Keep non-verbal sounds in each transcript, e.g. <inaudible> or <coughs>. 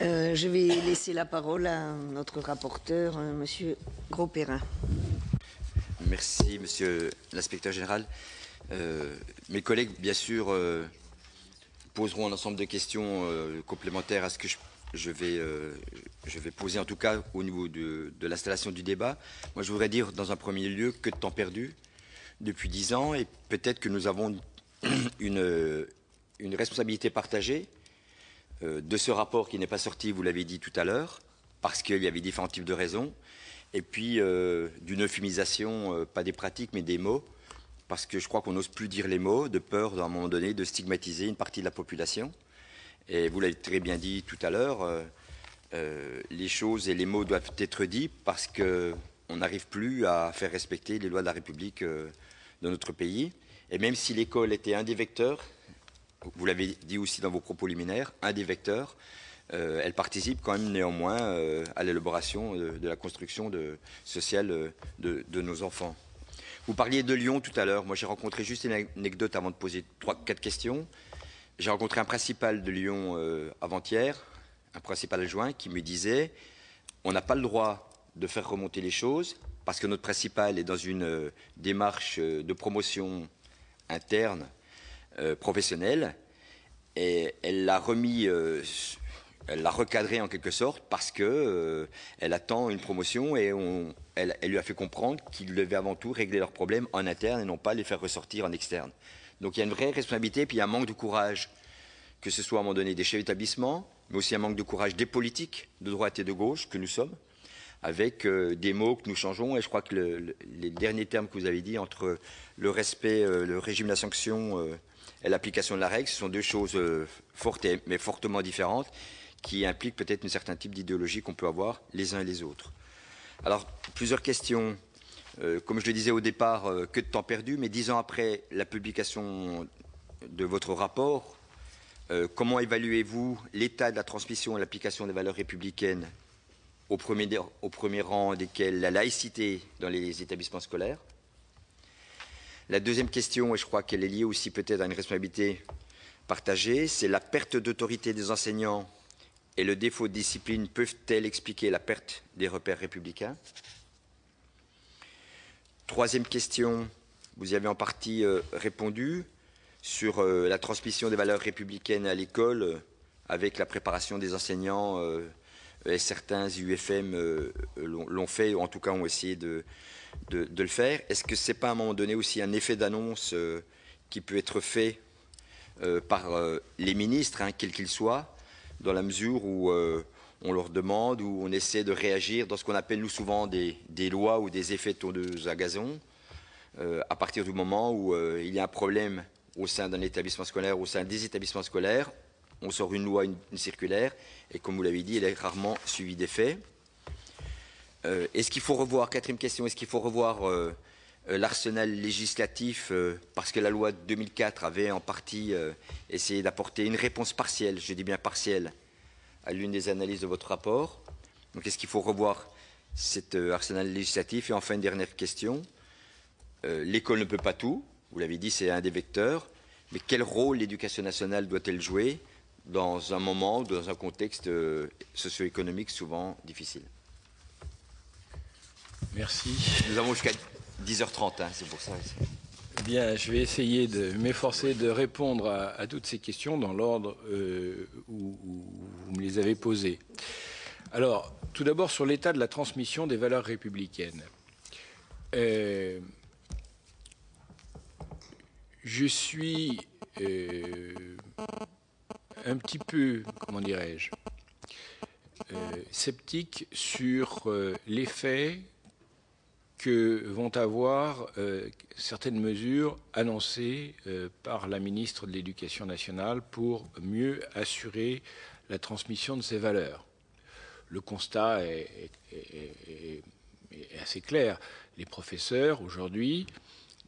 Euh, je vais laisser la parole à notre rapporteur, euh, Monsieur Gros-Perrin. Merci, Monsieur l'inspecteur général. Euh, mes collègues, bien sûr, euh, poseront un ensemble de questions complémentaires à ce que je, vais, poser, en tout cas au niveau de, l'installation du débat. Moi, je voudrais dire, dans un premier lieu, que de temps perdu depuis dix ans, et peut-être que nous avons une, responsabilité partagée de ce rapport qui n'est pas sorti, vous l'avez dit tout à l'heure, parce qu'il y avait différents types de raisons, et puis euh, d'une euphémisation, euh, pas des pratiques, mais des mots, parce que je crois qu'on n'ose plus dire les mots, de peur, à un moment donné, de stigmatiser une partie de la population. Et vous l'avez très bien dit tout à l'heure, euh, euh, les choses et les mots doivent être dits parce qu'on n'arrive plus à faire respecter les lois de la République euh, de notre pays. Et même si l'école était un des vecteurs, vous l'avez dit aussi dans vos propos liminaires, un des vecteurs, euh, elle participe quand même néanmoins euh, à l'élaboration de, la construction sociale euh, de, nos enfants. Vous parliez de Lyon tout à l'heure. Moi, j'ai rencontré juste une anecdote avant de poser trois, quatre questions. J'ai rencontré un principal de Lyon avant-hier, un principal adjoint, qui me disait on n'a pas le droit de faire remonter les choses parce que notre principal est dans une démarche de promotion interne professionnelle et elle l'a remis, euh, elle l'a recadré en quelque sorte parce que euh, elle attend une promotion et on, elle, elle lui a fait comprendre qu'il devait avant tout régler leurs problèmes en interne et non pas les faire ressortir en externe. Donc il y a une vraie responsabilité, puis il y a un manque de courage, que ce soit à un moment donné des chefs d'établissement, mais aussi un manque de courage des politiques, de droite et de gauche, que nous sommes, avec euh, des mots que nous changeons. Et je crois que le, le, les derniers termes que vous avez dit entre le respect, euh, le régime de la sanction euh, et l'application de la règle, ce sont deux choses fortes, mais fortement différentes, qui impliquent peut-être un certain type d'idéologie qu'on peut avoir les uns et les autres. Alors, plusieurs questions. Comme je le disais au départ, que de temps perdu, mais dix ans après la publication de votre rapport, comment évaluez-vous l'état de la transmission et l'application des valeurs républicaines au premier, rang desquelles la laïcité dans les établissements scolaires La deuxième question, et je crois qu'elle est liée aussi peut-être à une responsabilité partagée, c'est la perte d'autorité des enseignants et le défaut de discipline peuvent-elles expliquer la perte des repères républicains? Troisième question, vous y avez en partie euh, répondu sur euh, la transmission des valeurs républicaines à l'école euh, avec la préparation des enseignants. Euh, certains UFM euh, l'ont fait, ou en tout cas ont essayé de, le faire. Est-ce que ce n'est pas à un moment donné aussi un effet d'annonce euh, qui peut être fait euh, par euh, les ministres, hein, quels qu'ils soient, dans la mesure où euh, on leur demande, où on essaie de réagir dans ce qu'on appelle nous souvent des, lois ou des effets tondeuses à gazon, euh, à partir du moment où euh, il y a un problème au sein d'un établissement scolaire, au sein des établissements scolaires, on sort une loi, une circulaire, et comme vous l'avez dit, elle est rarement suivie des faits. Euh, est-ce qu'il faut revoir, quatrième question, est-ce qu'il faut revoir euh, euh, l'arsenal législatif, parce que la loi de 2004 avait en partie essayé d'apporter une réponse partielle, je dis bien partielle, à l'une des analyses de votre rapport. Donc est-ce qu'il faut revoir cet arsenal législatif? Et enfin, une dernière question. L'école ne peut pas tout, vous l'avez dit, c'est un des vecteurs, mais quel rôle l'éducation nationale doit-elle jouer dans un moment, dans un contexte euh, socio-économique souvent difficile Merci. Nous avons jusqu'à 10h30, hein, c'est pour ça. Bien, je vais essayer de m'efforcer de répondre à, à, toutes ces questions dans l'ordre euh, où, où, vous me les avez posées. Alors, tout d'abord sur l'état de la transmission des valeurs républicaines. Euh, je suis euh, un petit peu, comment dirais-je, euh, sceptique sur euh, l'effet que vont avoir euh, certaines mesures annoncées par la ministre de l'Éducation nationale pour mieux assurer la transmission de ces valeurs. Le constat est assez clair. Les professeurs, aujourd'hui,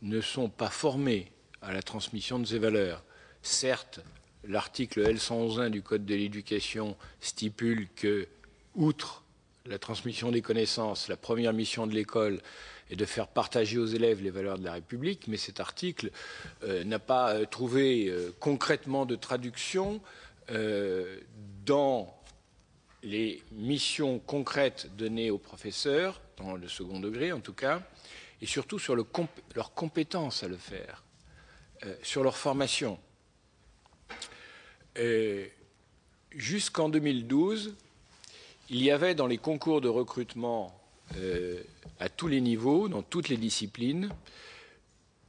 ne sont pas formés à la transmission de ces valeurs. Certes, l'article L111 du Code de l'éducation stipule que, outre la transmission des connaissances, la première mission de l'école est de faire partager aux élèves les valeurs de la République, mais cet article euh, n'a pas euh, trouvé euh, concrètement de traduction dans les missions concrètes données aux professeurs, dans le second degré en tout cas, et surtout sur le leurs compétences à le faire, sur leur formation. Jusqu'en 2012, il y avait dans les concours de recrutement euh, à tous les niveaux, dans toutes les disciplines,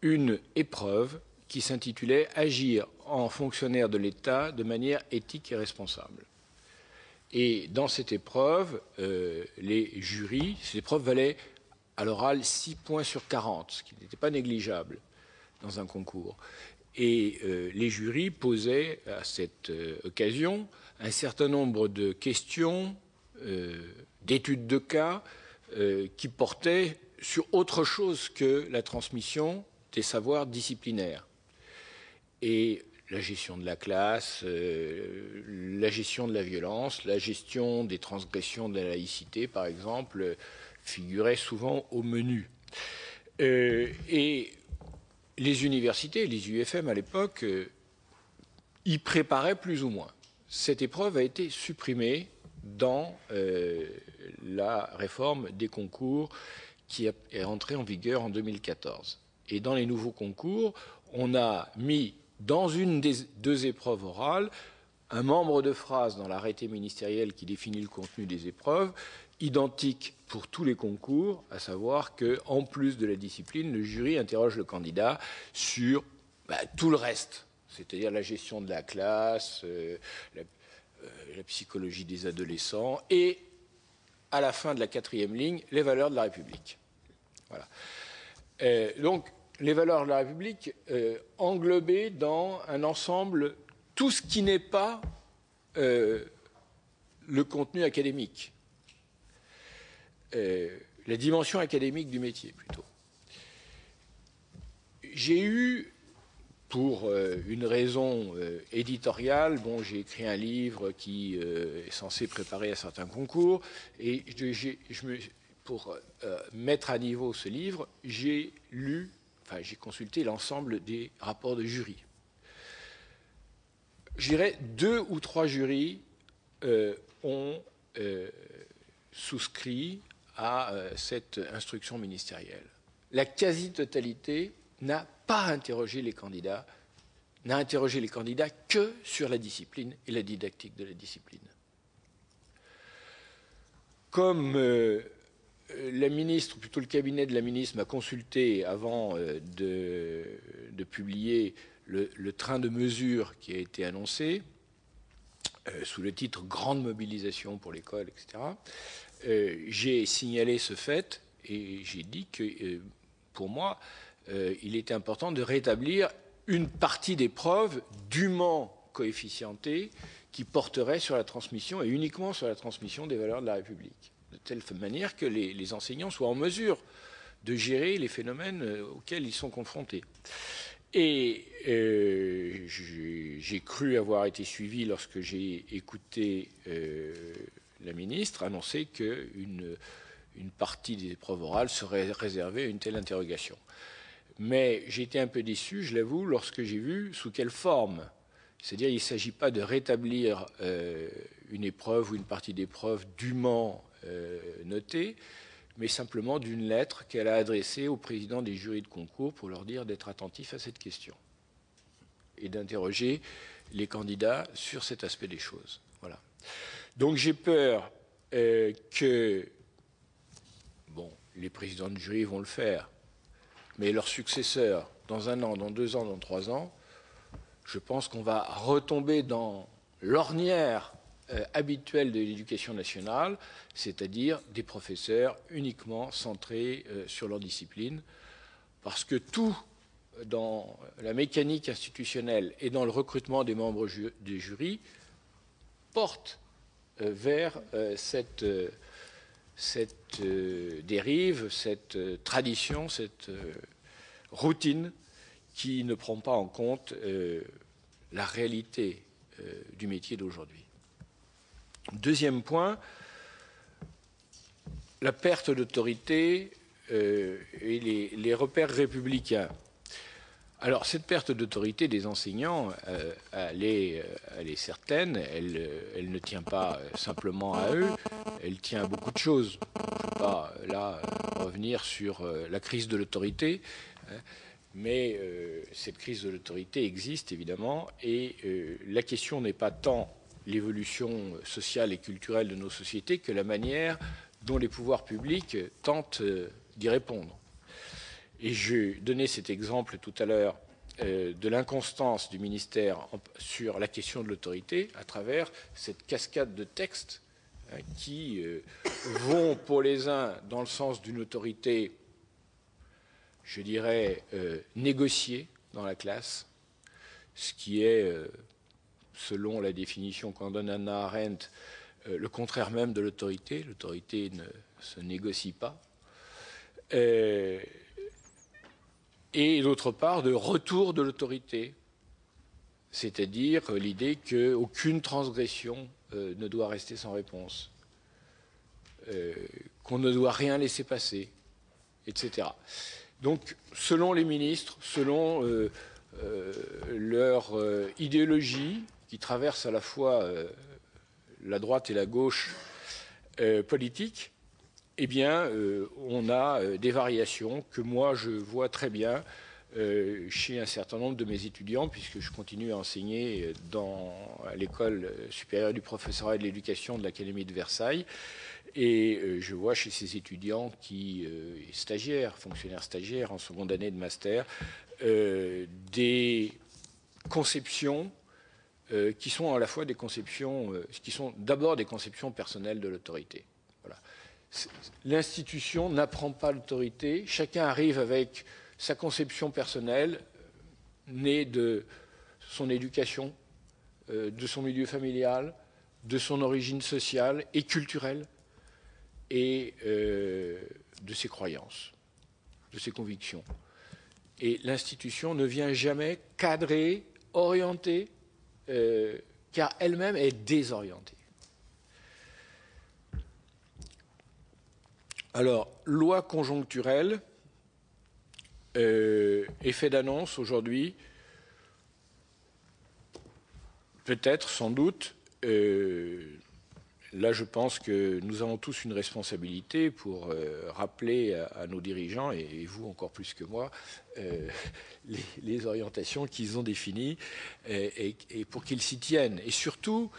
une épreuve qui s'intitulait Agir en fonctionnaire de l'État de manière éthique et responsable. Et dans cette épreuve, euh, les jurys, cette épreuve valait à l'oral 6 points sur 40, ce qui n'était pas négligeable dans un concours. Et euh, les jurys posaient à cette occasion un certain nombre de questions, d'études de cas, euh, qui portait sur autre chose que la transmission des savoirs disciplinaires. Et la gestion de la classe, euh, la gestion de la violence, la gestion des transgressions de la laïcité, par exemple, figuraient souvent au menu. Euh, et les universités, les UFM à l'époque, y préparaient plus ou moins. Cette épreuve a été supprimée dans la réforme des concours qui est entrée en vigueur en 2014. Et dans les nouveaux concours, on a mis dans une des deux épreuves orales un membre de phrase dans l'arrêté ministériel qui définit le contenu des épreuves, identique pour tous les concours, à savoir que, en plus de la discipline, le jury interroge le candidat sur bah, tout le reste, c'est-à-dire la gestion de la classe, euh, la, euh, la, psychologie des adolescents et à la fin de la quatrième ligne, les valeurs de la République. Voilà. Euh, donc, les valeurs de la République englobées dans un ensemble, tout ce qui n'est pas le contenu académique, la dimension académique du métier plutôt. J'ai eu pour euh, une raison euh, éditoriale, bon, j'ai écrit un livre qui euh, est censé préparer à certains concours, et pour mettre à niveau ce livre, j'ai lu, enfin j'ai consulté l'ensemble des rapports de jury. J'irais deux ou trois jurys ont souscrit à cette instruction ministérielle. La quasi-totalité n'a pas interrogé les candidats, n'a interrogé les candidats que sur la discipline et la didactique de la discipline. Comme euh, la ministre, plutôt le cabinet de la ministre, m'a consulté avant euh, de, publier le, train de mesures qui a été annoncé, euh, sous le titre Grande mobilisation pour l'école, etc., j'ai signalé ce fait et j'ai dit que, pour moi, euh, il était important de rétablir une partie des preuves dûment coefficientées qui porterait sur la transmission et uniquement sur la transmission des valeurs de la République, de telle manière que les, enseignants soient en mesure de gérer les phénomènes euh, auxquels ils sont confrontés. Et euh, j'ai cru avoir été suivi lorsque j'ai écouté la ministre annoncer qu'une une partie des épreuves orales serait réservée à une telle interrogation. Mais j'ai été un peu déçu, je l'avoue, lorsque j'ai vu sous quelle forme. C'est-à-dire, il ne s'agit pas de rétablir euh, une épreuve ou une partie d'épreuve dûment euh, notée, mais simplement d'une lettre qu'elle a adressée au président des jurys de concours pour leur dire d'être attentif à cette question et d'interroger les candidats sur cet aspect des choses. Voilà. Donc j'ai peur euh, que bon, les présidents de jury vont le faire, mais leurs successeurs, dans un an, dans deux ans, dans trois ans, je pense qu'on va retomber dans l'ornière euh, habituelle de l'éducation nationale, c'est-à-dire des professeurs uniquement centrés euh, sur leur discipline, parce que tout dans la mécanique institutionnelle et dans le recrutement des membres des jurys porte vers cette cette euh, dérive, cette euh, tradition, cette euh, routine qui ne prend pas en compte la réalité du métier d'aujourd'hui. Deuxième point, la perte d'autorité et les, repères républicains. Alors, cette perte d'autorité des enseignants, euh, elle, est, elle, est, certaine. Elle, elle, ne tient pas simplement à eux, elle tient à beaucoup de choses. Je ne veux pas, là, revenir sur la crise de l'autorité, hein, mais cette crise de l'autorité existe, évidemment, et la question n'est pas tant l'évolution sociale et culturelle de nos sociétés que la manière dont les pouvoirs publics tentent d'y répondre. Et j'ai donné cet exemple tout à l'heure euh, de l'inconstance du ministère sur la question de l'autorité à travers cette cascade de textes hein, qui euh, vont pour les uns dans le sens d'une autorité, je dirais, euh, négociée dans la classe, ce qui est, selon la définition qu'en donne Anna Arendt, le contraire même de l'autorité. L'autorité ne se négocie pas et d'autre part de retour de l'autorité, c'est-à-dire l'idée qu'aucune transgression euh, ne doit rester sans réponse, euh, qu'on ne doit rien laisser passer, etc. Donc, selon les ministres, selon euh, leur idéologie, qui traverse à la fois la droite et la gauche politique, eh bien, euh, on a euh, des variations que moi je vois très bien euh, chez un certain nombre de mes étudiants, puisque je continue à enseigner à l'école supérieure du professorat et de l'éducation de l'Académie de Versailles. Et je vois chez ces étudiants qui, stagiaires, fonctionnaires stagiaires en seconde année de master, des conceptions qui sont à la fois des conceptions, qui sont d'abord des conceptions personnelles de l'autorité l'institution n'apprend pas l'autorité, chacun arrive avec sa conception personnelle, née de son éducation, euh, de son milieu familial, de son origine sociale et culturelle, et euh, de ses croyances, de ses convictions. Et l'institution ne vient jamais cadrer, orienter, euh, car elle-même est désorientée. Alors, loi conjoncturelle, euh, effet d'annonce aujourd'hui, peut-être, sans doute. Euh, là, je pense que nous avons tous une responsabilité pour euh, rappeler à, nos dirigeants, et, vous encore plus que moi, <laughs> les, orientations qu'ils ont définies et, et pour qu'ils s'y tiennent. Et surtout,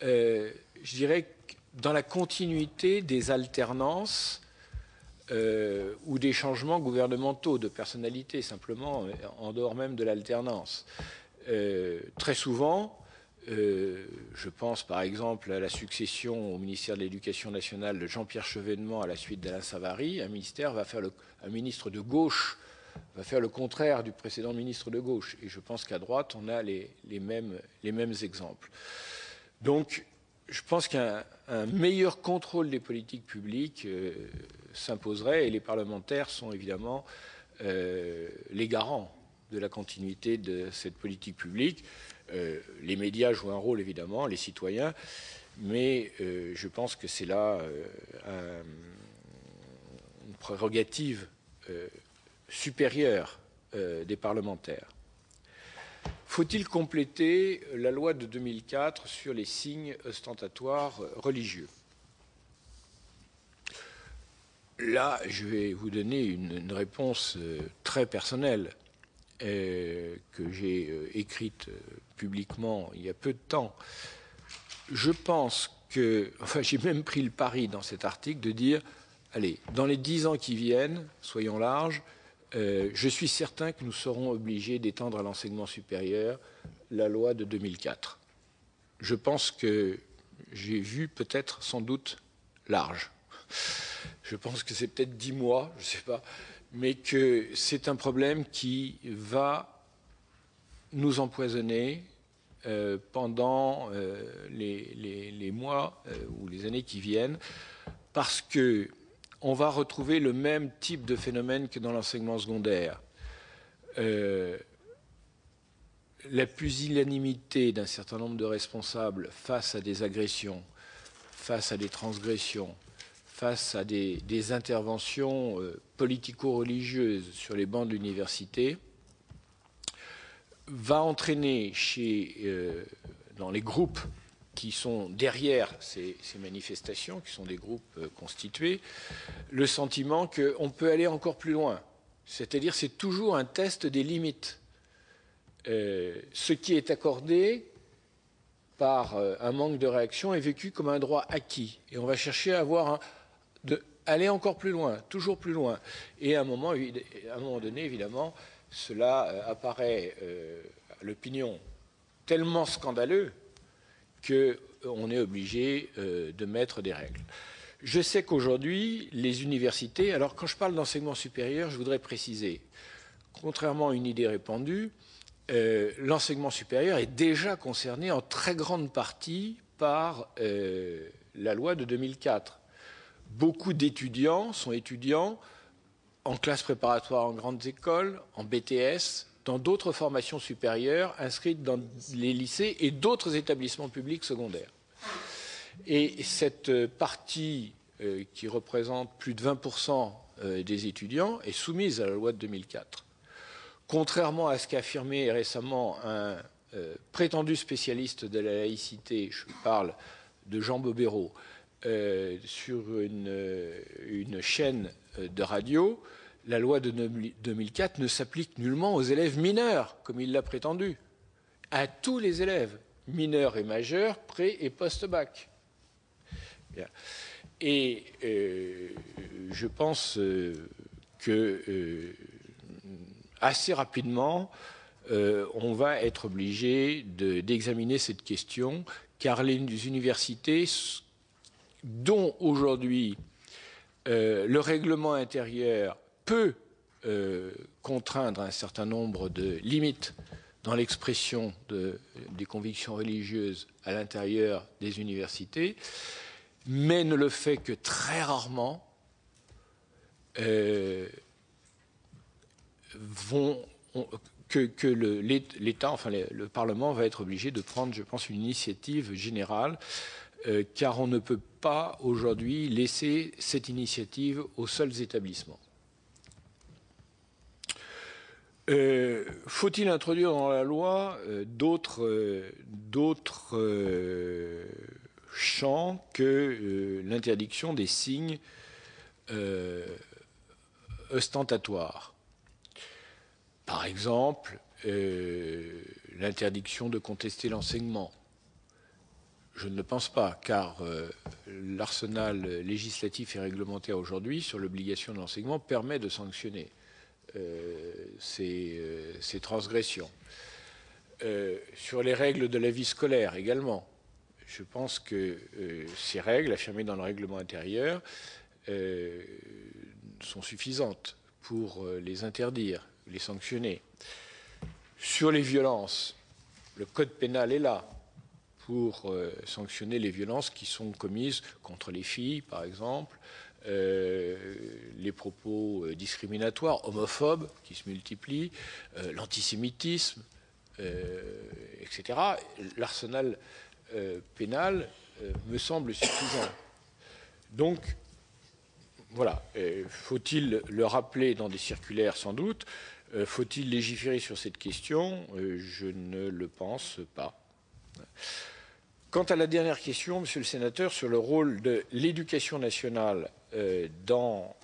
je dirais, dans la continuité des alternances euh, ou des changements gouvernementaux de personnalité, simplement, euh, en dehors même de l'alternance. Euh, très souvent, je pense par exemple à la succession au ministère de l'Éducation nationale de Jean-Pierre Chevènement à la suite d'Alain Savary, un ministère va faire le, un ministre de gauche va faire le contraire du précédent ministre de gauche. Et je pense qu'à droite, on a les, mêmes, les mêmes exemples. Donc, je pense qu'un meilleur contrôle des politiques publiques s'imposerait et les parlementaires sont évidemment euh, les garants de la continuité de cette politique publique. Euh, les médias jouent un rôle évidemment, les citoyens, mais euh, je pense que c'est là une prérogative supérieure des parlementaires. Faut-il compléter la loi de 2004 sur les signes ostentatoires religieux? Là, je vais vous donner une, réponse euh, très personnelle euh, que j'ai euh, écrite publiquement il y a peu de temps. Je pense que, enfin, j'ai même pris le pari dans cet article de dire, allez, dans les dix ans qui viennent, soyons larges, je suis certain que nous serons obligés d'étendre à l'enseignement supérieur la loi de 2004. Je pense que j'ai vu peut-être sans doute large je pense que c'est peut-être dix mois, je ne sais pas, mais que c'est un problème qui va nous empoisonner euh, pendant euh, les, mois euh, ou les années qui viennent, parce que on va retrouver le même type de phénomène que dans l'enseignement secondaire. la pusillanimité d'un certain nombre de responsables face à des agressions, face à des transgressions, face à des, interventions euh, politico-religieuses sur les bancs de l'université va entraîner chez, dans les groupes qui sont derrière ces, manifestations, qui sont des groupes constitués, le sentiment qu'on peut aller encore plus loin. C'est-à-dire c'est toujours un test des limites. ce qui est accordé par euh, un manque de réaction est vécu comme un droit acquis. Et on va chercher à avoir un, de, aller encore plus loin, toujours plus loin. Et à un moment, donné, évidemment, cela euh, apparaît euh, à l'opinion tellement scandaleux qu'on est obligé de mettre des règles. Je sais qu'aujourd'hui, les universités, alors quand je parle d'enseignement supérieur, je voudrais préciser, contrairement à une idée répandue, euh, l'enseignement supérieur est déjà concerné en très grande partie par euh, la loi de 2004. Beaucoup d'étudiants sont étudiants en classe préparatoire en grandes écoles, en BTS, dans d'autres formations supérieures inscrites dans les lycées et d'autres établissements publics secondaires. Et cette partie euh, qui représente plus de 20% des étudiants est soumise à la loi de 2004 contrairement à ce qu'a affirmé récemment un euh, prétendu spécialiste de la laïcité, je parle de Jean Bobéro, euh, sur euh, une, chaîne de radio, la loi de 2004 ne s'applique nullement aux élèves mineurs, comme il l'a prétendu, à tous les élèves, mineurs et majeurs, pré- et post-bac. Et je pense que assez rapidement, euh, on va être obligé d'examiner cette question, car les universités, dont aujourd'hui euh, le règlement intérieur peut euh, contraindre un certain nombre de limites dans l'expression des convictions religieuses à l'intérieur des universités, mais ne le fait que très rarement, vont, que, l'État, enfin le, Parlement va être obligé de prendre, je pense, une initiative générale, euh, car on ne peut pas aujourd'hui laisser cette initiative aux seuls établissements. Euh, faut-il introduire dans la loi euh, d'autres champs que l'interdiction des signes ostentatoires? Par exemple, l'interdiction de contester l'enseignement. Je ne le pense pas, car euh, l'arsenal législatif et réglementaire aujourd'hui sur l'obligation de l'enseignement permet de sanctionner euh, ces, ces, transgressions. sur les règles de la vie scolaire également, je pense que ces règles, affirmées dans le règlement intérieur, sont suffisantes pour les interdire les sanctionner. Sur les violences, le code pénal est là pour euh, sanctionner les violences qui sont commises contre les filles, par exemple, euh, les propos euh, discriminatoires, homophobes qui se multiplient, l'antisémitisme, etc. L'arsenal pénal me semble suffisant. Donc, voilà, faut-il le rappeler dans des circulaires sans doute faut-il légiférer sur cette question? Je ne le pense pas. Quant à la dernière question, Monsieur le Sénateur, sur le rôle de l'éducation nationale euh, dans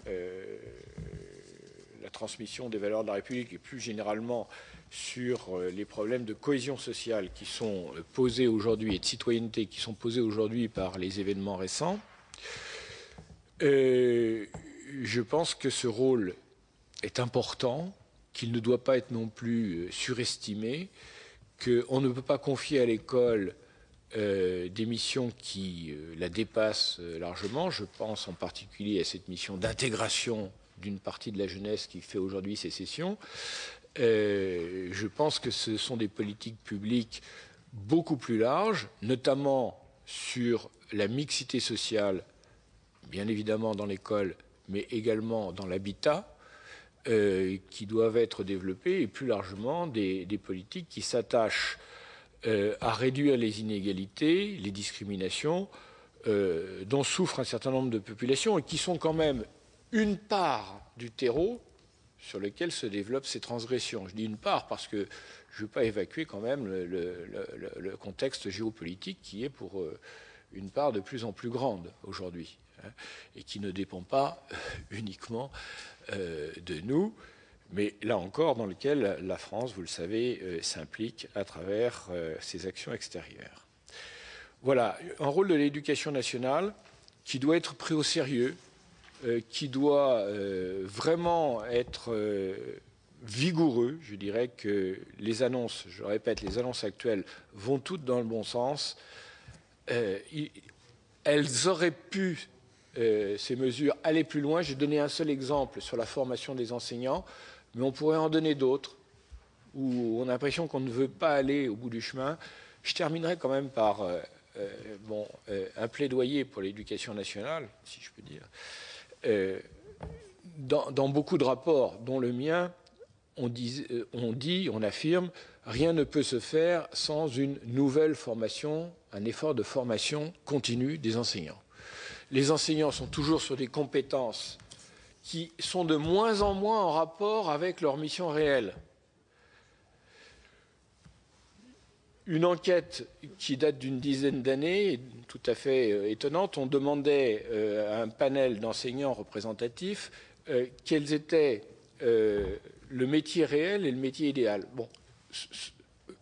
la transmission des valeurs de la République et plus généralement sur les problèmes de cohésion sociale qui sont posés aujourd'hui et de citoyenneté qui sont posés aujourd'hui par les événements récents, je pense que ce rôle est important qu'il ne doit pas être non plus euh, surestimé, qu'on ne peut pas confier à l'école euh, des missions qui euh, la dépassent largement. Je pense en particulier à cette mission d'intégration d'une partie de la jeunesse qui fait aujourd'hui sécession. je pense que ce sont des politiques publiques beaucoup plus larges, notamment sur la mixité sociale, bien évidemment dans l'école, mais également dans l'habitat, euh, qui doivent être développées et plus largement des, politiques qui s'attachent euh, à réduire les inégalités, les discriminations euh, dont souffrent un certain nombre de populations et qui sont quand même une part du terreau sur lequel se développent ces transgressions. Je dis une part parce que je ne veux pas évacuer quand même le, contexte géopolitique qui est pour euh, une part de plus en plus grande aujourd'hui hein, et qui ne dépend pas <laughs> uniquement de nous, mais là encore dans lequel la France, vous le savez, euh, s'implique à travers ses actions extérieures. Voilà, un rôle de l'éducation nationale qui doit être pris au sérieux, qui doit vraiment être vigoureux. Je dirais que les annonces, je répète, les annonces actuelles vont toutes dans le bon sens. Euh, elles auraient pu, euh, ces mesures, aller plus loin. J'ai donné un seul exemple sur la formation des enseignants, mais on pourrait en donner d'autres où on a l'impression qu'on ne veut pas aller au bout du chemin. Je terminerai quand même par euh, bon, un plaidoyer pour l'éducation nationale, si je peux dire. Dans, beaucoup de rapports, dont le mien, euh, on dit, on affirme, rien ne peut se faire sans une nouvelle formation, un effort de formation continue des enseignants. Les enseignants sont toujours sur des compétences qui sont de moins en moins en rapport avec leur mission réelle. Une enquête qui date d'une dizaine d'années, tout à fait euh, étonnante, on demandait euh, à un panel d'enseignants représentatifs quels étaient le métier réel et le métier idéal.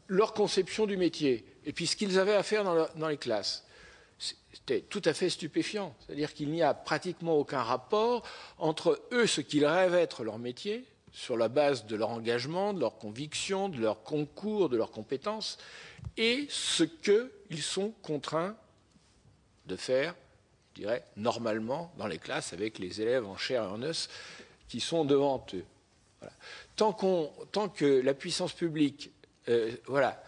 Leur conception du métier et puis ce qu'ils avaient à faire dans, les classes, c'était tout à fait stupéfiant. C'est-à-dire qu'il n'y a pratiquement aucun rapport entre eux, ce qu'ils rêvent être leur métier, sur la base de leur engagement, de leur conviction, de leur concours, de leurs compétences, et ce qu'ils sont contraints de faire, je dirais, normalement dans les classes avec les élèves en chair et en os qui sont devant eux. Tant, que la puissance publique euh, voilà,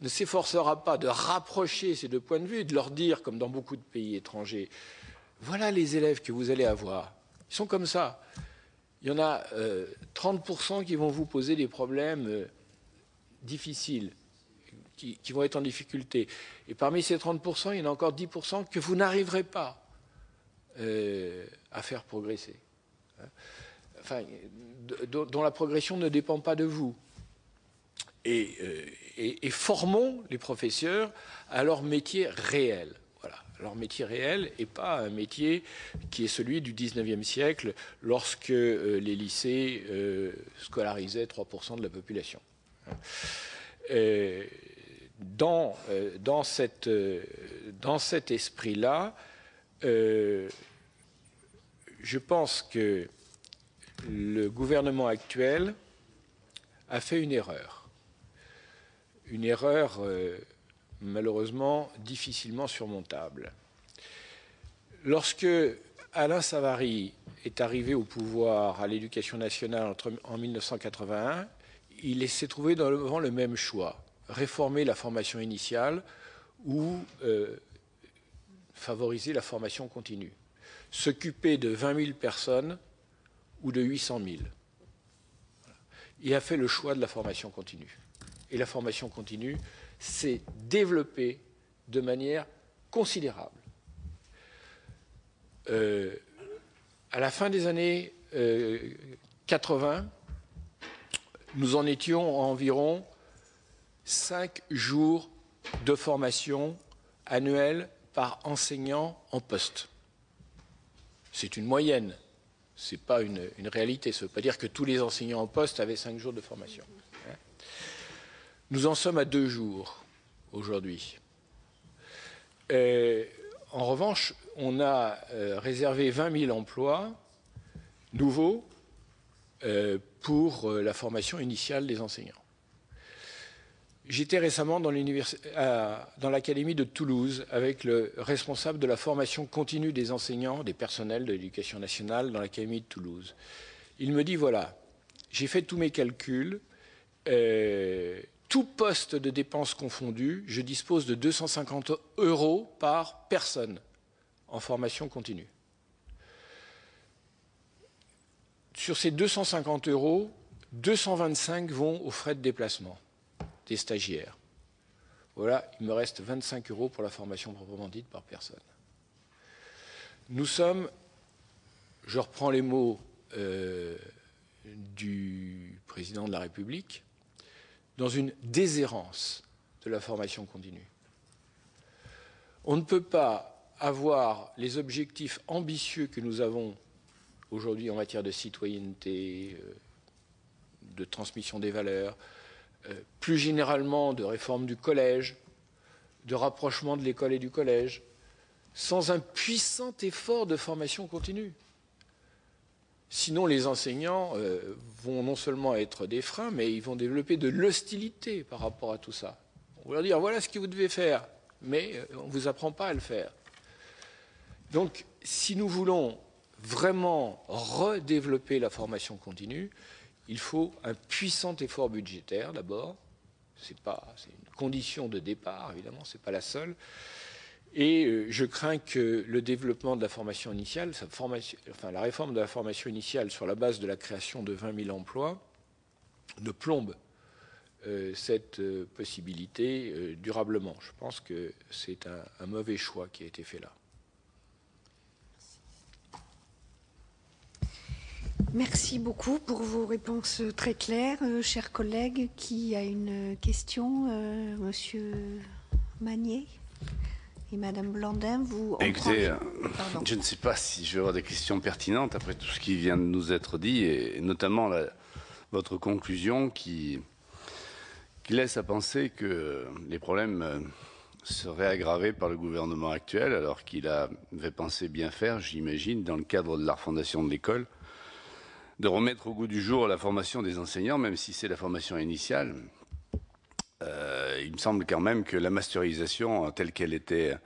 ne s'efforcera pas de rapprocher ces deux points de vue et de leur dire, comme dans beaucoup de pays étrangers, voilà les élèves que vous allez avoir. Ils sont comme ça. Il y en a 30% euh, qui vont vous poser des problèmes euh, difficiles, qui, vont être en difficulté. Et parmi ces 30%, il y en a encore 10% que vous n'arriverez pas à faire progresser enfin, dont la progression ne dépend pas de vous. Euh, et, formons les professeurs à leur métier réel. Voilà, leur métier réel et pas un métier qui est celui du 19e siècle lorsque euh, les lycées euh, scolarisaient 3% de la population. Dans, dans, cette, dans cet esprit-là, je pense que le gouvernement actuel a fait une erreur. Une erreur euh, malheureusement difficilement surmontable. Lorsque Alain Savary est arrivé au pouvoir à l'éducation nationale en 1981, il s'est trouvé devant le même choix, réformer la formation initiale ou euh, favoriser la formation continue. S'occuper de 20 000 personnes ou de 800 000. Il a fait le choix de la formation continue. Et la formation continue s'est développée de manière considérable. Euh, à la fin des années 80, euh, nous en étions à environ 5 jours de formation annuelle par enseignant en poste. C'est une moyenne ce n'est pas une, réalité. Ça ne veut pas dire que tous les enseignants en poste avaient cinq jours de formation. Nous en sommes à deux jours aujourd'hui. en revanche, on a euh, réservé 20 000 emplois nouveaux euh, pour euh, la formation initiale des enseignants. J'étais récemment dans l'académie de Toulouse avec le responsable de la formation continue des enseignants, des personnels de l'éducation nationale dans l'académie de Toulouse. Il me dit voilà, j'ai fait tous mes calculs, tout poste de dépenses confondu, je dispose de 250 euros par personne en formation continue. Sur ces 250 euros, 225 vont aux frais de déplacement des stagiaires. Voilà, il me reste 25 euros pour la formation proprement dite par personne. Nous sommes, je reprends les mots euh, du président de la République, dans une déshérence de la formation continue. On ne peut pas avoir les objectifs ambitieux que nous avons aujourd'hui en matière de citoyenneté, euh, de transmission des valeurs, euh, plus généralement de réforme du collège, de rapprochement de l'école et du collège, sans un puissant effort de formation continue. Sinon, les enseignants euh, vont non seulement être des freins, mais ils vont développer de l'hostilité par rapport à tout ça. On va leur dire voilà ce que vous devez faire, mais euh, on ne vous apprend pas à le faire. Donc, si nous voulons vraiment redévelopper la formation continue, il faut un puissant effort budgétaire d'abord. C'est une condition de départ, évidemment, ce n'est pas la seule. Et euh, je crains que le développement de la formation initiale, enfin la réforme de la formation initiale sur la base de la création de 20 000 emplois, ne plombe euh, cette euh, possibilité durablement. Je pense que c'est un, mauvais choix qui a été fait là. Merci beaucoup pour vos réponses très claires, chers collègues. Qui a une question Monsieur Magnier? Et Madame Blandin, vous... Écoutez, euh, je ne sais pas si je vais avoir des questions pertinentes après tout ce qui vient de nous être dit, et notamment votre conclusion qui, qui, laisse à penser que les problèmes euh, seraient aggravés par le gouvernement actuel, alors qu'il avait pensé bien faire, j'imagine, dans le cadre de la refondation de l'école, de remettre au goût du jour la formation des enseignants, même si c'est la formation initiale, euh, il me semble quand même que la masterisation telle qu'elle était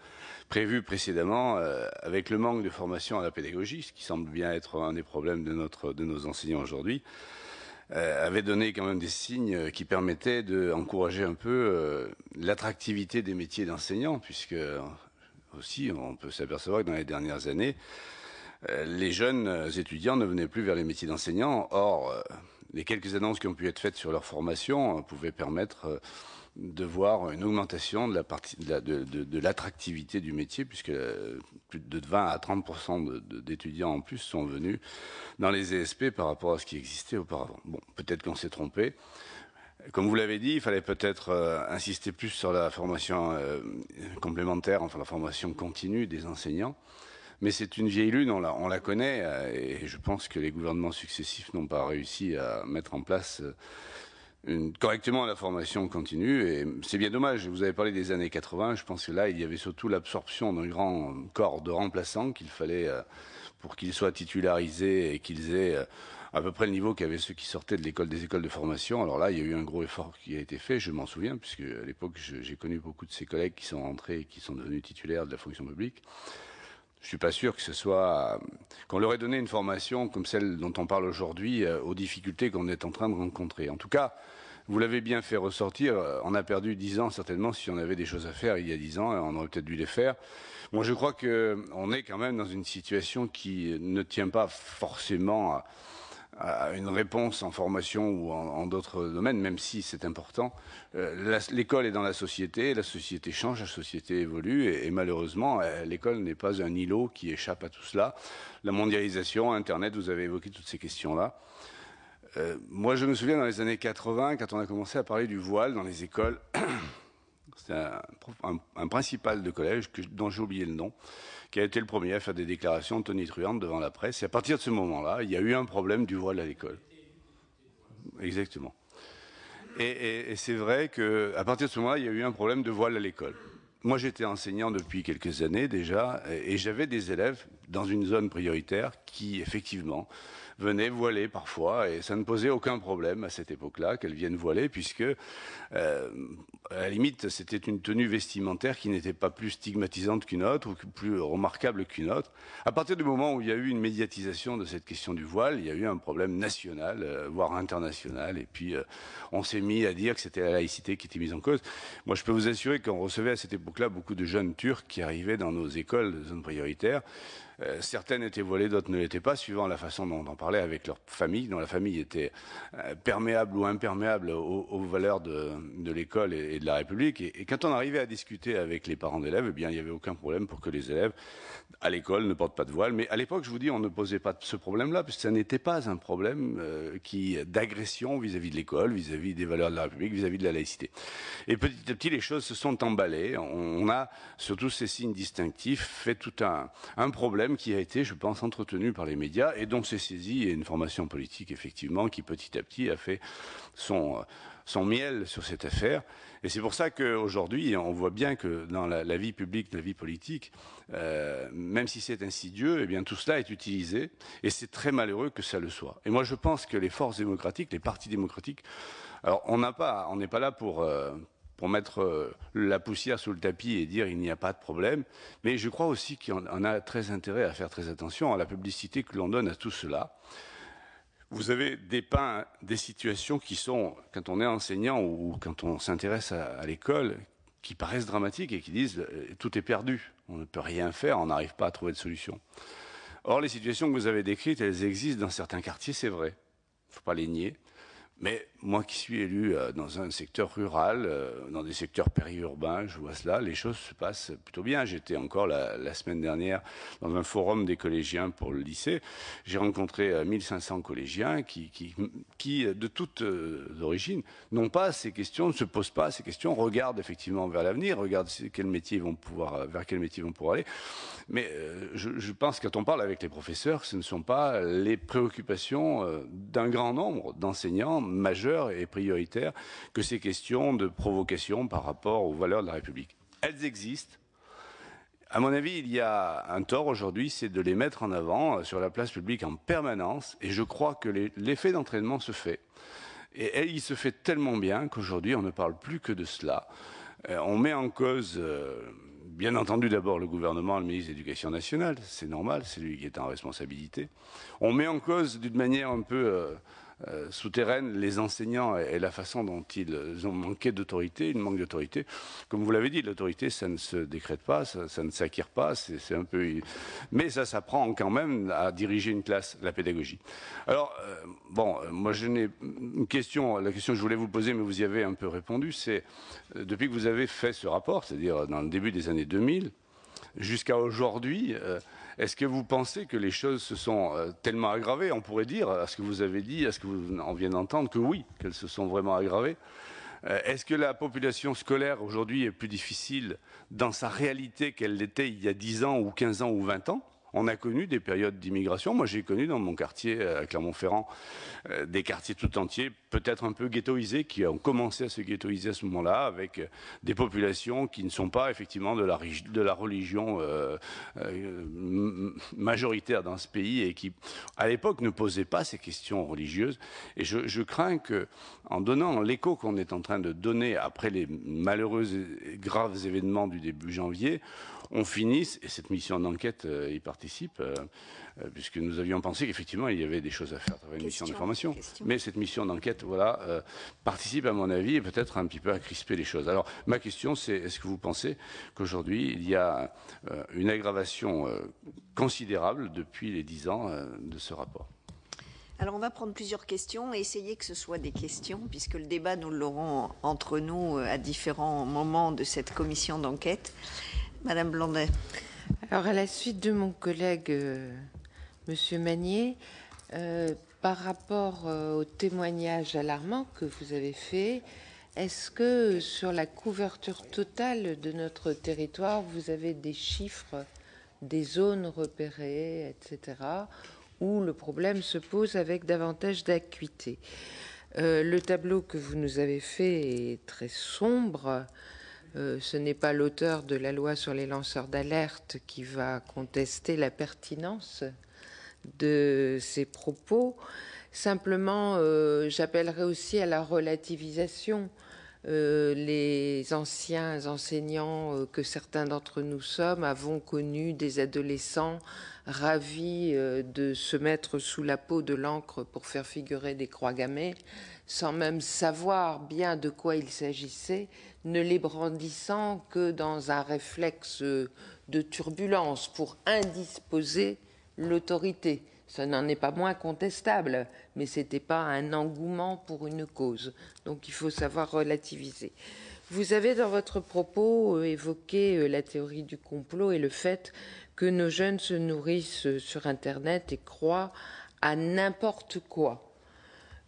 prévue précédemment, euh, avec le manque de formation à la pédagogie, ce qui semble bien être un des problèmes de, nos enseignants aujourd'hui, euh, avait donné quand même des signes qui permettaient d'encourager un peu l'attractivité des métiers d'enseignant, puisque aussi on peut s'apercevoir que dans les dernières années, les jeunes étudiants ne venaient plus vers les métiers d'enseignant. Or, les quelques annonces qui ont pu être faites sur leur formation euh, pouvaient permettre euh, de voir une augmentation de la de, l'attractivité du métier, puisque euh, plus de 20 à 30% d'étudiants en plus sont venus dans les ESP par rapport à ce qui existait auparavant. Bon, peut-être qu'on s'est trompé. Comme vous l'avez dit, il fallait peut-être insister plus sur la formation complémentaire, enfin la formation continue des enseignants. Mais c'est une vieille lune, on la, connaît, euh, et je pense que les gouvernements successifs n'ont pas réussi à mettre en place euh, correctement la formation continue. Et c'est bien dommage. Vous avez parlé des années 80. Je pense que là, il y avait surtout l'absorption d'un grand corps de remplaçants qu'il fallait euh, pour qu'ils soient titularisés et qu'ils aient à peu près le niveau qu'avaient ceux qui sortaient de l'école des écoles de formation. Alors là, il y a eu un gros effort qui a été fait, je m'en souviens, puisque à l'époque, j'ai connu beaucoup de ces collègues qui sont rentrés et qui sont devenus titulaires de la fonction publique je suis pas sûr que ce soit qu'on leur ait donné une formation comme celle dont on parle aujourd'hui euh, aux difficultés qu'on est en train de rencontrer. En tout cas, vous l'avez bien fait ressortir. Euh, on a perdu dix ans certainement si on avait des choses à faire il y a dix ans. On aurait peut-être dû les faire. Moi, je crois qu'on est quand même dans une situation qui ne tient pas forcément à, à une réponse en formation ou en, d'autres domaines, même si c'est important. Euh, l'école est dans la société, la société change, la société évolue, et, malheureusement, euh, l'école n'est pas un îlot qui échappe à tout cela. La mondialisation, Internet, vous avez évoqué toutes ces questions-là. Euh, moi, je me souviens dans les années 80, quand on a commencé à parler du voile dans les écoles, <coughs> c'était un, principal de collège dont j'ai oublié le nom, qui a été le premier à faire des déclarations tonitruantes devant la presse. Et à partir de ce moment-là, il y a eu un problème du voile à l'école. Exactement. Et, c'est vrai qu'à partir de ce moment-là, il y a eu un problème de voile à l'école. Moi, j'étais enseignant depuis quelques années déjà, et j'avais des élèves dans une zone prioritaire qui, effectivement, venaient voiler parfois, et ça ne posait aucun problème à cette époque-là qu'elles viennent voiler, puisque euh, à la limite, c'était une tenue vestimentaire qui n'était pas plus stigmatisante qu'une autre ou plus remarquable qu'une autre. À partir du moment où il y a eu une médiatisation de cette question du voile, il y a eu un problème national, euh, voire international, et puis euh, on s'est mis à dire que c'était la laïcité qui était mise en cause. Moi, je peux vous assurer qu'on recevait à cette époque-là beaucoup de jeunes Turcs qui arrivaient dans nos écoles de zone prioritaire Euh, certaines étaient voilées, d'autres ne l'étaient pas, suivant la façon dont on en parlait avec leur famille, dont la famille était euh, perméable ou imperméable aux, valeurs de, l'école et, de la République. Et, quand on arrivait à discuter avec les parents d'élèves, eh bien, il n'y avait aucun problème pour que les élèves à l'école ne portent pas de voile. Mais à l'époque, je vous dis, on ne posait pas ce problème-là, puisque ça n'était pas un problème euh, qui d'agression vis-à-vis de l'école, vis-à-vis des valeurs de la République, vis-à-vis de la laïcité. Et petit à petit, les choses se sont emballées. On, a, sur tous ces signes distinctifs, fait tout un, un problème qui a été, je pense, entretenu par les médias et dont s'est saisie une formation politique, effectivement, qui petit à petit a fait son, son miel sur cette affaire. Et c'est pour ça qu'aujourd'hui, on voit bien que dans la, vie publique, la vie politique, euh, même si c'est insidieux, eh bien tout cela est utilisé, et c'est très malheureux que ça le soit. Et moi, je pense que les forces démocratiques, les partis démocratiques, alors on n'a pas, on n'est pas là pour euh, pour mettre euh, la poussière sous le tapis et dire il n'y a pas de problème. Mais je crois aussi qu'on a très intérêt à faire très attention à la publicité que l'on donne à tout cela. Vous avez dépeint des situations qui sont, quand on est enseignant ou quand on s'intéresse à, l'école, qui paraissent dramatiques et qui disent euh, tout est perdu, on ne peut rien faire, on n'arrive pas à trouver de solution. Or, les situations que vous avez décrites, elles existent dans certains quartiers, c'est vrai. Il ne faut pas les nier. Mais moi qui suis élu euh, dans un secteur rural, euh, dans des secteurs périurbains, je vois cela, les choses se passent plutôt bien. J'étais encore la, semaine dernière dans un forum des collégiens pour le lycée. J'ai rencontré 1500 euh, collégiens qui, de toutes origines, n'ont pas ces questions, ne se posent pas ces questions, regardent effectivement vers l'avenir, regardent quel métier vont pouvoir, vers quel métier ils vont pouvoir aller. Mais je, je, pense que quand on parle avec les professeurs, ce ne sont pas les préoccupations d'un grand nombre d'enseignants majeures et prioritaires que ces questions de provocation par rapport aux valeurs de la République. Elles existent. À mon avis, il y a un tort aujourd'hui, c'est de les mettre en avant sur la place publique en permanence, et je crois que l'effet d'entraînement se fait. Et il se fait tellement bien qu'aujourd'hui, on ne parle plus que de cela. Euh, on met en cause, euh, bien entendu, d'abord le gouvernement, le ministre de l'Éducation nationale, c'est normal, c'est lui qui est en responsabilité. On met en cause d'une manière un peu euh, euh, souterraine, les enseignants et, la façon dont ils ont manqué d'autorité, une manque d'autorité. Comme vous l'avez dit, l'autorité, ça ne se décrète pas, ça, ne s'acquiert pas, c'est un peu... Mais ça s'apprend quand même à diriger une classe, la pédagogie. Alors, euh, bon, euh, moi je n'ai une question, la question que je voulais vous poser, mais vous y avez un peu répondu, c'est depuis que vous avez fait ce rapport, c'est-à-dire dans le début des années 2000, jusqu'à aujourd'hui, est-ce que vous pensez que les choses se sont euh, tellement aggravées On pourrait dire, à ce que vous avez dit, à ce que vous en venez d'entendre, que oui, qu'elles se sont vraiment aggravées. Euh, est-ce que la population scolaire aujourd'hui est plus difficile dans sa réalité qu'elle l'était il y a 10 ans ou 15 ans ou 20 ans? On a connu des périodes d'immigration. Moi, j'ai connu dans mon quartier, euh, à Clermont-Ferrand, euh, des quartiers tout entiers, peut-être un peu ghettoisés, qui ont commencé à se ghettoiser à ce moment-là, avec euh, des populations qui ne sont pas effectivement de la, religion majoritaire dans ce pays et qui, à l'époque, ne posaient pas ces questions religieuses. Et je, je crains que, en donnant l'écho qu'on est en train de donner après les malheureux et graves événements du début janvier, on finisse, et cette mission d'enquête euh, y participe, euh, euh, puisque nous avions pensé qu'effectivement il y avait des choses à faire à une mission d'information. Mais cette mission d'enquête, voilà, participe à mon avis et peut-être un petit peu à crisper les choses. Alors ma question c'est, est-ce que vous pensez qu'aujourd'hui il y a une aggravation considérable depuis les dix ans de ce rapport? Alors on va prendre plusieurs questions et essayer que ce soit des questions, puisque le débat, nous l'aurons entre nous à différents moments de cette commission d'enquête. Madame Blondet. Alors, à la suite de mon collègue euh, Monsieur Magnier, euh, par rapport euh, au témoignage alarmant que vous avez fait, est-ce que sur la couverture totale de notre territoire, vous avez des chiffres, des zones repérées, etc., où le problème se pose avec davantage d'acuité? Le tableau que vous nous avez fait est très sombre. Euh, ce n'est pas l'auteur de la loi sur les lanceurs d'alerte qui va contester la pertinence de ces propos. Simplement, euh, j'appellerai aussi à la relativisation. Euh, les anciens enseignants que certains d'entre nous sommes avons connu des adolescents ravis de se mettre sous la peau de l'encre pour faire figurer des croix gammées, sans même savoir bien de quoi il s'agissait, ne les brandissant que dans un réflexe de turbulence pour indisposer l'autorité. Ça n'en est pas moins contestable, mais ce n'était pas un engouement pour une cause. Donc il faut savoir relativiser. Vous avez dans votre propos euh, évoqué euh, la théorie du complot et le fait que nos jeunes se nourrissent euh, sur Internet et croient à n'importe quoi.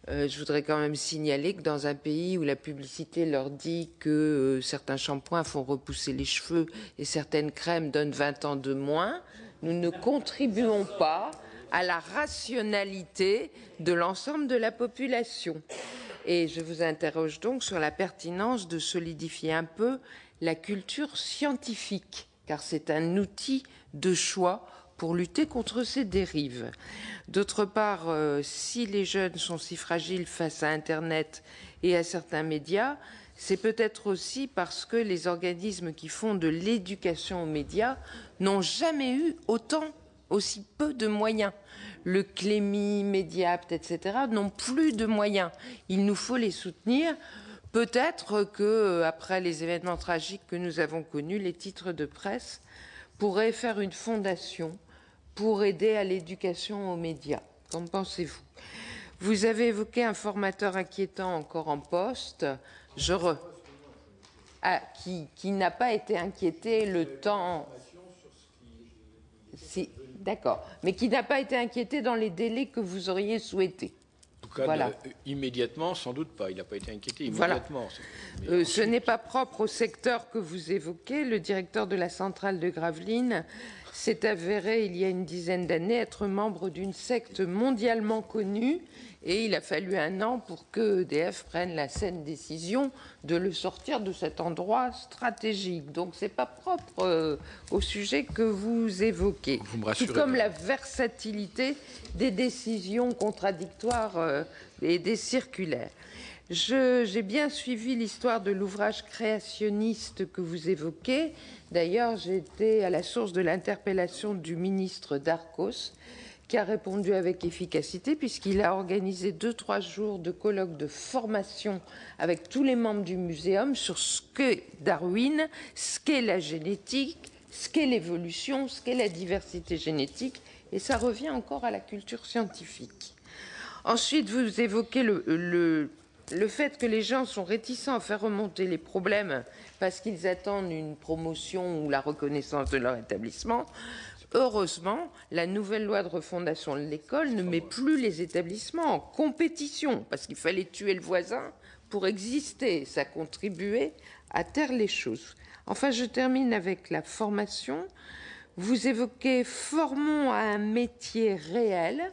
Je voudrais quand même signaler que dans un pays où la publicité leur dit que certains shampoings font repousser les cheveux et certaines crèmes donnent 20 ans de moins, nous ne contribuons pas à la rationalité de l'ensemble de la population. Et je vous interroge donc sur la pertinence de solidifier un peu la culture scientifique, car c'est un outil de choix pour lutter contre ces dérives. D'autre part, euh, si les jeunes sont si fragiles face à Internet et à certains médias, c'est peut-être aussi parce que les organismes qui font de l'éducation aux médias n'ont jamais eu autant, aussi peu de moyens. Le Clémy, Mediapt, etc. n'ont plus de moyens. Il nous faut les soutenir. Peut-être que, euh, après les événements tragiques que nous avons connus, les titres de presse pourraient faire une fondation pour aider à l'éducation aux médias. Qu'en pensez-vous? Vous avez évoqué un formateur inquiétant encore en poste. Je ah, qui, qui n'a pas été inquiété le temps d'accord, mais qui n'a pas été inquiété dans les délais que vous auriez souhaités. En tout cas, voilà. Euh, immédiatement, sans doute pas. Il n'a pas été inquiété immédiatement. Euh, ce n'est pas propre au secteur que vous évoquez. Le directeur de la centrale de Gravelines s'est avéré, il y a une dizaine d'années, être membre d'une secte mondialement connue et il a fallu un an pour que EDF prenne la saine décision de le sortir de cet endroit stratégique. Donc ce n'est pas propre euh, au sujet que vous évoquez. Vous me Tout comme la versatilité des décisions contradictoires euh, et des circulaires. J'ai bien suivi l'histoire de l'ouvrage créationniste que vous évoquez. D'ailleurs, j'étais à la source de l'interpellation du ministre Darcos qui a répondu avec efficacité puisqu'il a organisé deux, trois jours de colloques de formation avec tous les membres du muséum sur ce qu'est Darwin, ce qu'est la génétique, ce qu'est l'évolution, ce qu'est la diversité génétique, et ça revient encore à la culture scientifique. Ensuite, vous évoquez le, le, le fait que les gens sont réticents à faire remonter les problèmes parce qu'ils attendent une promotion ou la reconnaissance de leur établissement. Heureusement, la nouvelle loi de refondation de l'école ne met plus les établissements en compétition, parce qu'il fallait tuer le voisin pour exister. Ça contribuait à taire les choses. Enfin, je termine avec la formation. Vous évoquez formons à un métier réel.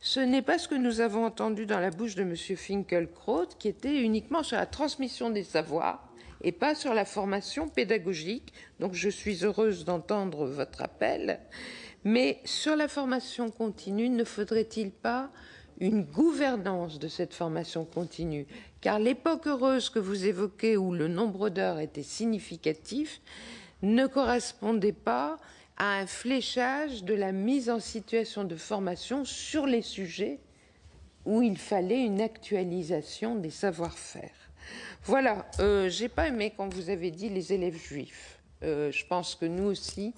Ce n'est pas ce que nous avons entendu dans la bouche de M. Finkelkraut, qui était uniquement sur la transmission des savoirs et pas sur la formation pédagogique. Donc je suis heureuse d'entendre votre appel. Mais sur la formation continue, ne faudrait-il pas une gouvernance de cette formation continue? Car l'époque heureuse que vous évoquez, où le nombre d'heures était significatif, ne correspondait pas à un fléchage de la mise en situation de formation sur les sujets où il fallait une actualisation des savoir-faire. Voilà, euh, j'ai pas aimé quand vous avez dit les élèves juifs. Euh, je pense que nous aussi,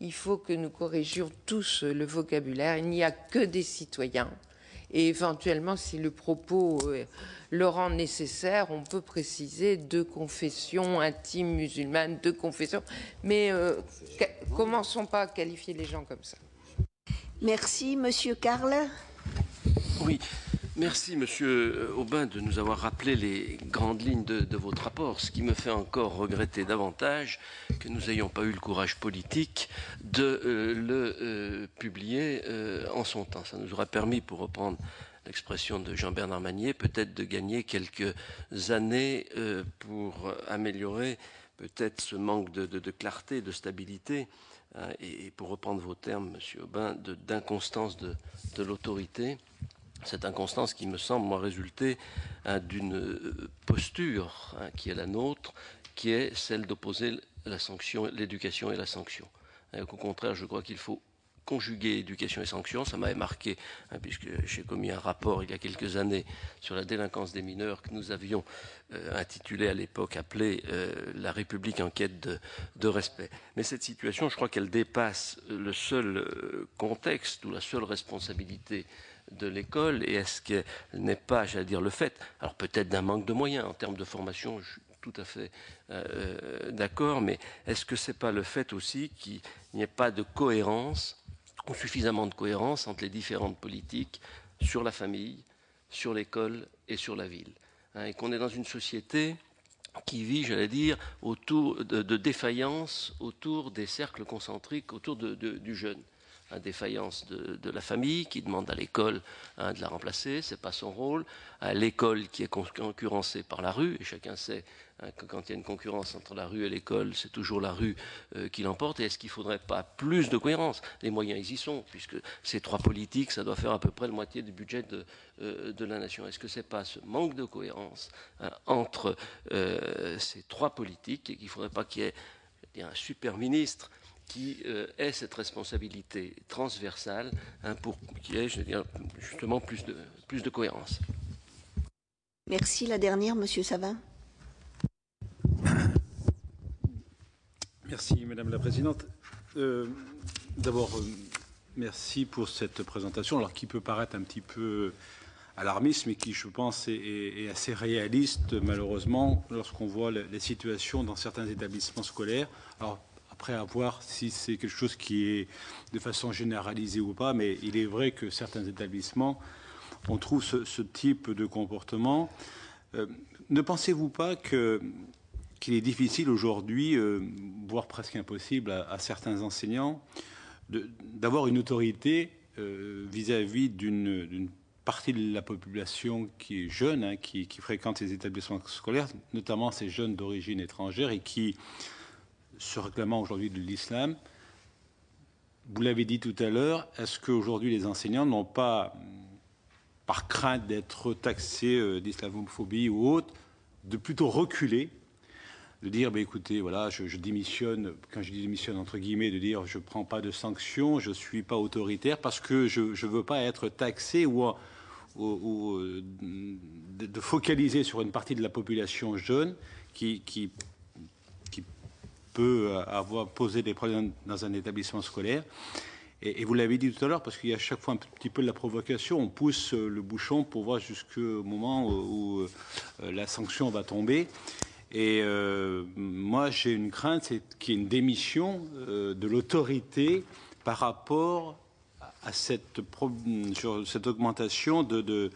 il faut que nous corrigions tous le vocabulaire. Il n'y a que des citoyens. Et éventuellement, si le propos euh, le rend nécessaire, on peut préciser deux confessions intimes musulmanes, deux confessions. Mais commençons pas à qualifier les gens comme ça? Merci, Monsieur Karl. Oui. Merci, Monsieur Aubin, de nous avoir rappelé les grandes lignes de, votre rapport, ce qui me fait encore regretter davantage que nous n'ayons pas eu le courage politique de euh, le euh, publier euh, en son temps. Ça nous aurait permis, pour reprendre l'expression de Jean-Bernard Magnier, peut-être de gagner quelques années pour améliorer peut-être ce manque de, clarté, de stabilité, hein, et, pour reprendre vos termes, Monsieur Aubin, d'inconstance de l'autorité cette inconstance qui me semble moi résulter hein, d'une euh, posture hein, qui est la nôtre, qui est celle d'opposer l'éducation et la sanction. au contraire, je crois qu'il faut conjuguer éducation et sanction. Ça m'avait marqué, hein, puisque j'ai commis un rapport il y a quelques années sur la délinquance des mineurs que nous avions euh, intitulé à l'époque, appelé euh, La République en quête de, respect. Mais cette situation, je crois qu'elle dépasse le seul contexte ou la seule responsabilité de l'école et est-ce qu'elle n'est pas, j'allais dire, le fait, alors peut-être d'un manque de moyens en termes de formation, tout à fait euh, d'accord, mais est-ce que c'est pas le fait aussi qu'il n'y ait pas de cohérence ou suffisamment de cohérence entre les différentes politiques sur la famille, sur l'école et sur la ville hein, et qu'on est dans une société qui vit, j'allais dire, autour de, de, défaillance autour des cercles concentriques, autour du jeune? À défaillance de, la famille qui demande à l'école hein, de la remplacer, c'est pas son rôle, à l'école qui est concurrencée par la rue, et chacun sait hein, que quand il y a une concurrence entre la rue et l'école, c'est toujours la rue euh, qui l'emporte, et est-ce qu'il ne faudrait pas plus de cohérence? Les moyens, ils y sont, puisque ces trois politiques, ça doit faire à peu près la moitié du budget de, euh, la nation. Est-ce que ce n'est pas ce manque de cohérence hein, entre euh, ces trois politiques, et qu'il ne faudrait pas qu'il y ait un super ministre qui euh, ait cette responsabilité transversale hein, pour qu'il y ait, je veux dire, justement plus de, plus de cohérence. Merci. La dernière, Monsieur Savin. Merci, Madame la Présidente. Euh, D'abord, euh, merci pour cette présentation, alors qui peut paraître un petit peu alarmiste, mais qui, je pense, est, est assez réaliste, malheureusement, lorsqu'on voit les situations dans certains établissements scolaires. Alors, après à voir si c'est quelque chose qui est de façon généralisée ou pas, mais il est vrai que certains établissements, on trouve ce, type de comportement. Euh, ne pensez-vous pas que qu'il est difficile aujourd'hui, euh, voire presque impossible à, à certains enseignants, d'avoir une autorité euh, vis-à-vis d'une partie de la population qui est jeune, hein, qui, qui, fréquente les établissements scolaires, notamment ces jeunes d'origine étrangère et qui se réclamant aujourd'hui de l'islam. Vous l'avez dit tout à l'heure, est-ce qu'aujourd'hui les enseignants n'ont pas, par crainte d'être taxés euh, d'islamophobie ou autre, de plutôt reculer, de dire, bah, écoutez, voilà, je, démissionne, quand je dis démissionne entre guillemets, de dire, je ne prends pas de sanctions, je ne suis pas autoritaire, parce que je ne veux pas être taxé ou, ou, ou de, focaliser sur une partie de la population jeune qui peut euh, avoir posé des problèmes dans un établissement scolaire. Et, vous l'avez dit tout à l'heure, parce qu'il y a chaque fois un petit peu de la provocation, on pousse euh, le bouchon pour voir jusqu'au moment où, où euh, la sanction va tomber. Et euh, moi, j'ai une crainte, c'est qu'il y ait une démission euh, de l'autorité par rapport à cette, sur cette augmentation de, de,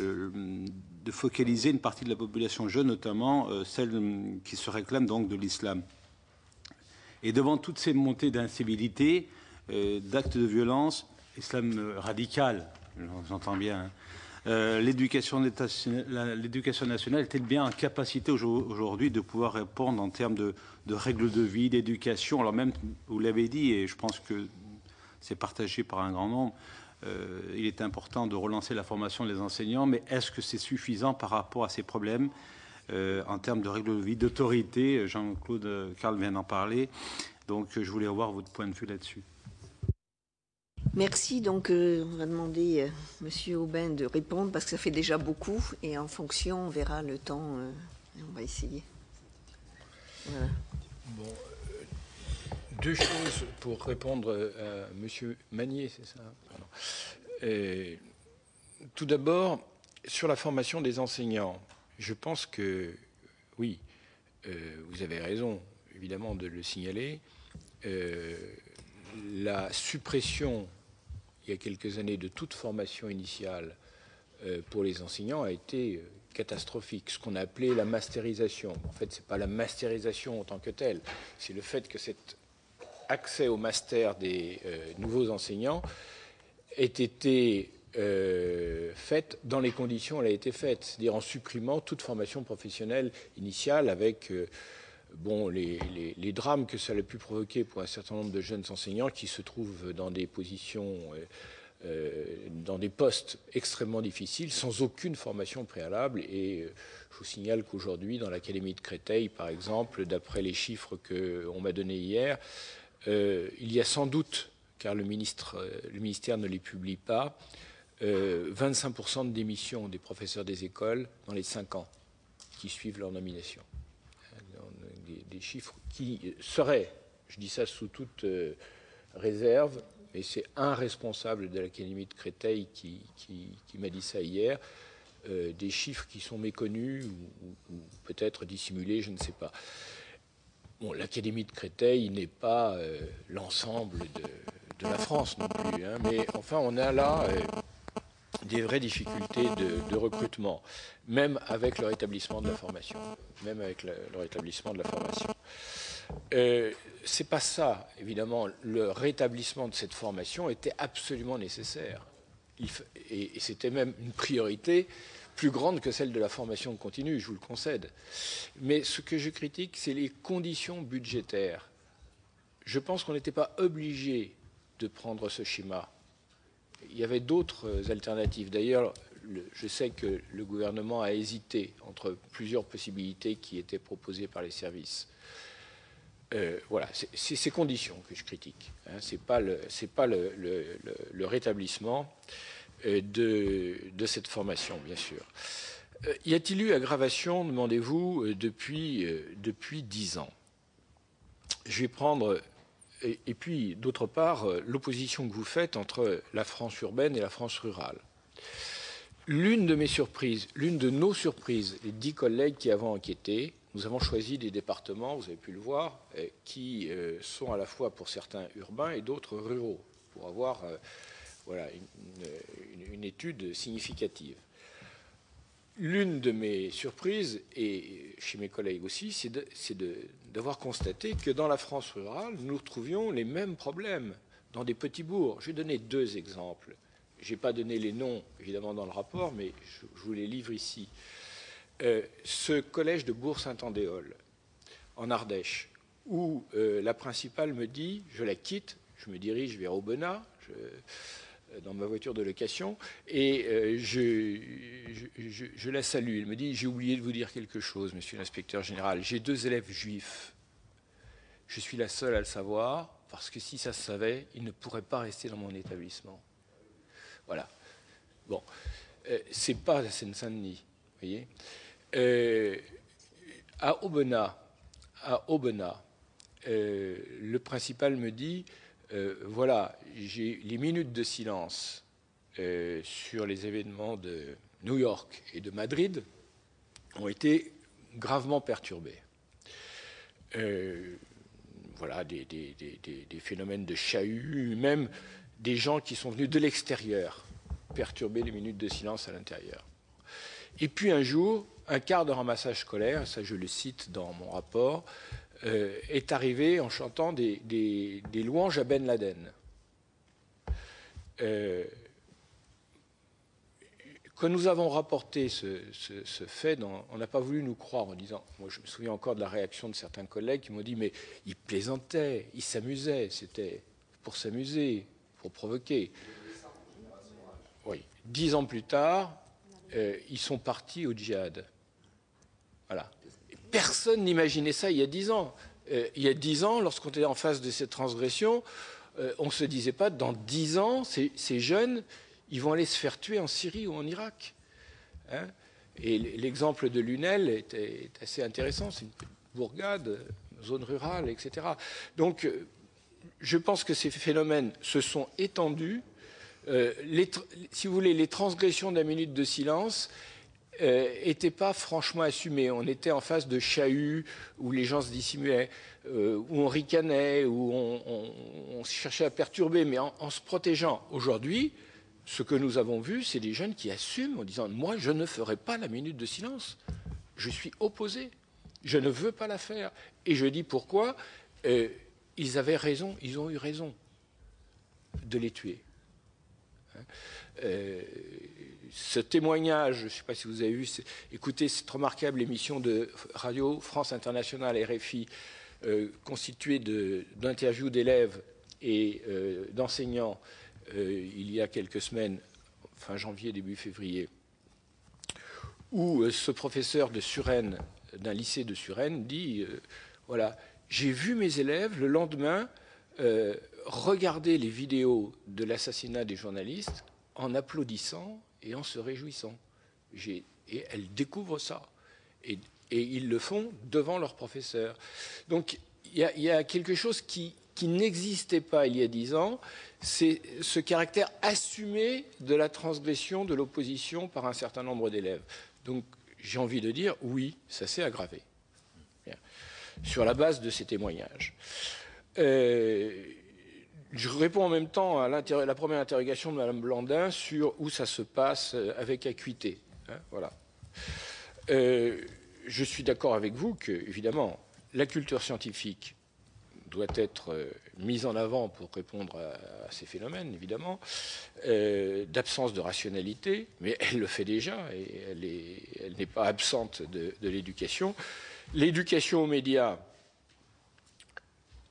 euh, focaliser une partie de la population jeune, notamment euh, celle qui se réclame donc de l'islam. Et devant toutes ces montées d'incivilité, euh, d'actes de violence, islam radical, j'entends bien, hein, euh, l'éducation nationale est-elle bien en capacité aujourd'hui de pouvoir répondre en termes de, règles de vie, d'éducation Alors même, vous l'avez dit, et je pense que c'est partagé par un grand nombre, euh, il est important de relancer la formation des enseignants, mais est-ce que c'est suffisant par rapport à ces problèmes? euh, en termes de règles de vie, d'autorité Jean-Claude Carl vient d'en parler. Donc je voulais avoir votre point de vue là-dessus. Merci. Donc, euh, on va demander à euh, Monsieur Aubin de répondre parce que ça fait déjà beaucoup et en fonction, on verra le temps. Euh, on va essayer. Voilà. Bon, deux choses pour répondre à Monsieur Magnier, c'est ça et, Tout d'abord, sur la formation des enseignants, je pense que oui, euh, vous avez raison, évidemment, de le signaler. Euh, la suppression, il y a quelques années, de toute formation initiale euh, pour les enseignants a été catastrophique. Ce qu'on a appelé la masterisation. En fait, ce n'est pas la masterisation en tant que telle, c'est le fait que cet accès au master des nouveaux enseignants ait été euh, faite dans les conditions où elle a été faite, c'est-à-dire en supprimant toute formation professionnelle initiale avec euh, bon, les, drames que ça a pu provoquer pour un certain nombre de jeunes enseignants qui se trouvent dans des positions, euh, dans des postes extrêmement difficiles, sans aucune formation préalable. Et je vous signale qu'aujourd'hui, dans l'Académie de Créteil, par exemple, d'après les chiffres qu'on m'a donnés hier, il y a sans doute car le ministère ne les publie pas, 25% de démission des professeurs des écoles dans les 5 ans qui suivent leur nomination. Des, chiffres qui seraient, je dis ça sous toute réserve, mais c'est un responsable de l'Académie de Créteil qui, m'a dit ça hier, euh, des chiffres qui sont méconnus ou, peut-être dissimulés, je ne sais pas. Bon, l'Académie de Créteil n'est pas euh, l'ensemble de, la France non plus, hein, mais enfin on a là euh, des vraies difficultés de, recrutement, même avec le rétablissement de la formation, même avec le, le rétablissement de la formation. Euh, c'est pas ça, évidemment. Le rétablissement de cette formation était absolument nécessaire. et, c'était même une priorité plus grande que celle de la formation continue, je vous le concède. Mais ce que je critique, c'est les conditions budgétaires. Je pense qu'on n'était pas obligé de prendre ce schéma. Il y avait d'autres alternatives. D'ailleurs, je sais que le gouvernement a hésité entre plusieurs possibilités qui étaient proposées par les services. Euh, voilà, c'est ces conditions que je critique. Hein. Ce n'est pas, le, rétablissement euh, de, cette formation, bien sûr. Euh, y a-t-il eu aggravation, demandez-vous, depuis, depuis 10 ans? Je vais prendre, et, puis d'autre part, l'opposition que vous faites entre la France urbaine et la France rurale. L'une de mes surprises, l'une de nos surprises, les dix collègues qui avons enquêté, nous avons choisi des départements, vous avez pu le voir, euh, qui euh, sont à la fois pour certains urbains et d'autres ruraux, pour avoir euh, voilà, une, étude significative. L'une de mes surprises, et chez mes collègues aussi, c'est d'avoir constaté que dans la France rurale, nous retrouvions les mêmes problèmes dans des petits bourgs. Je vais donner deux exemples. Je n'ai pas donné les noms, évidemment, dans le rapport, mais je vous les livre ici. Euh, ce collège de Bourg-Saint-Andéol, en Ardèche, où euh, la principale me dit, je la quitte, je me dirige vers Aubenas, dans ma voiture de location, et je, je, la salue. Elle me dit, j'ai oublié de vous dire quelque chose, monsieur l'inspecteur général. J'ai deux élèves juifs. Je suis la seule à le savoir, parce que si ça se savait, ils ne pourraient pas rester dans mon établissement. Voilà. Bon, c'est pas la Seine-Saint-Denis, voyez euh, à Aubenas, à Aubenas euh, le principal me dit euh, voilà, les minutes de silence sur les événements de New York et de Madrid ont été gravement perturbées. voilà, des, des, phénomènes de chahut, même des gens qui sont venus de l'extérieur perturber les minutes de silence à l'intérieur. Et puis un jour, un quart de ramassage scolaire, ça je le cite dans mon rapport, euh, est arrivé en chantant des, louanges à Ben Laden. Euh, quand nous avons rapporté ce, fait, on n'a pas voulu nous croire en disant, moi je me souviens encore de la réaction de certains collègues qui m'ont dit, mais il plaisantait, il s'amusait, c'était pour s'amuser, pour provoquer. Oui. Dix ans plus tard, euh, ils sont partis au djihad. Voilà. Personne n'imaginait ça il y a dix ans. Euh, il y a dix ans, lorsqu'on était en face de cette transgression, euh, on ne se disait pas dans dix ans, ces, jeunes, ils vont aller se faire tuer en Syrie ou en Irak. Hein. et l'exemple de Lunel est, assez intéressant. C'est une bourgade, zone rurale, etc. Donc, euh, je pense que ces phénomènes se sont étendus. si vous voulez, les transgressions d'un minute de silence, n'était euh, pas franchement assumé. On était en face de chahuts où les gens se dissimulaient, euh, où on ricanait, où on, cherchait à perturber, mais en, se protégeant. Aujourd'hui, ce que nous avons vu, c'est des jeunes qui assument en disant Moi, je ne ferai pas la minute de silence. Je suis opposé. Je ne veux pas la faire. Et je dis pourquoi. Euh, ils avaient raison, ils ont eu raison de les tuer. Hein ce témoignage, je ne sais pas si vous avez vu, écoutez cette remarquable émission de Radio France Internationale, RFI, euh, constituée d'interviews d'élèves et euh, d'enseignants euh, il y a quelques semaines, fin janvier, début février, où ce professeur de Suresnes, d'un lycée de Suresnes, dit, voilà, j'ai vu mes élèves le lendemain regarder les vidéos de l'assassinat des journalistes en applaudissant et en se réjouissant. Et elles découvrent ça. Et, ils le font devant leurs professeurs. Donc il y, a quelque chose qui, n'existait pas il y a dix ans, c'est ce caractère assumé de la transgression de l'opposition par un certain nombre d'élèves. Donc j'ai envie de dire oui, ça s'est aggravé. Sur la base de ces témoignages. Euh, je réponds en même temps à la première interrogation de Mme Blandin sur où ça se passe euh, avec acuité. Hein, voilà. Euh, je suis d'accord avec vous que, évidemment, la culture scientifique doit être euh, mise en avant pour répondre à, ces phénomènes, évidemment, d'absence de rationalité, mais elle le fait déjà et elle n'est pas absente de, de l'éducation. L'éducation aux médias,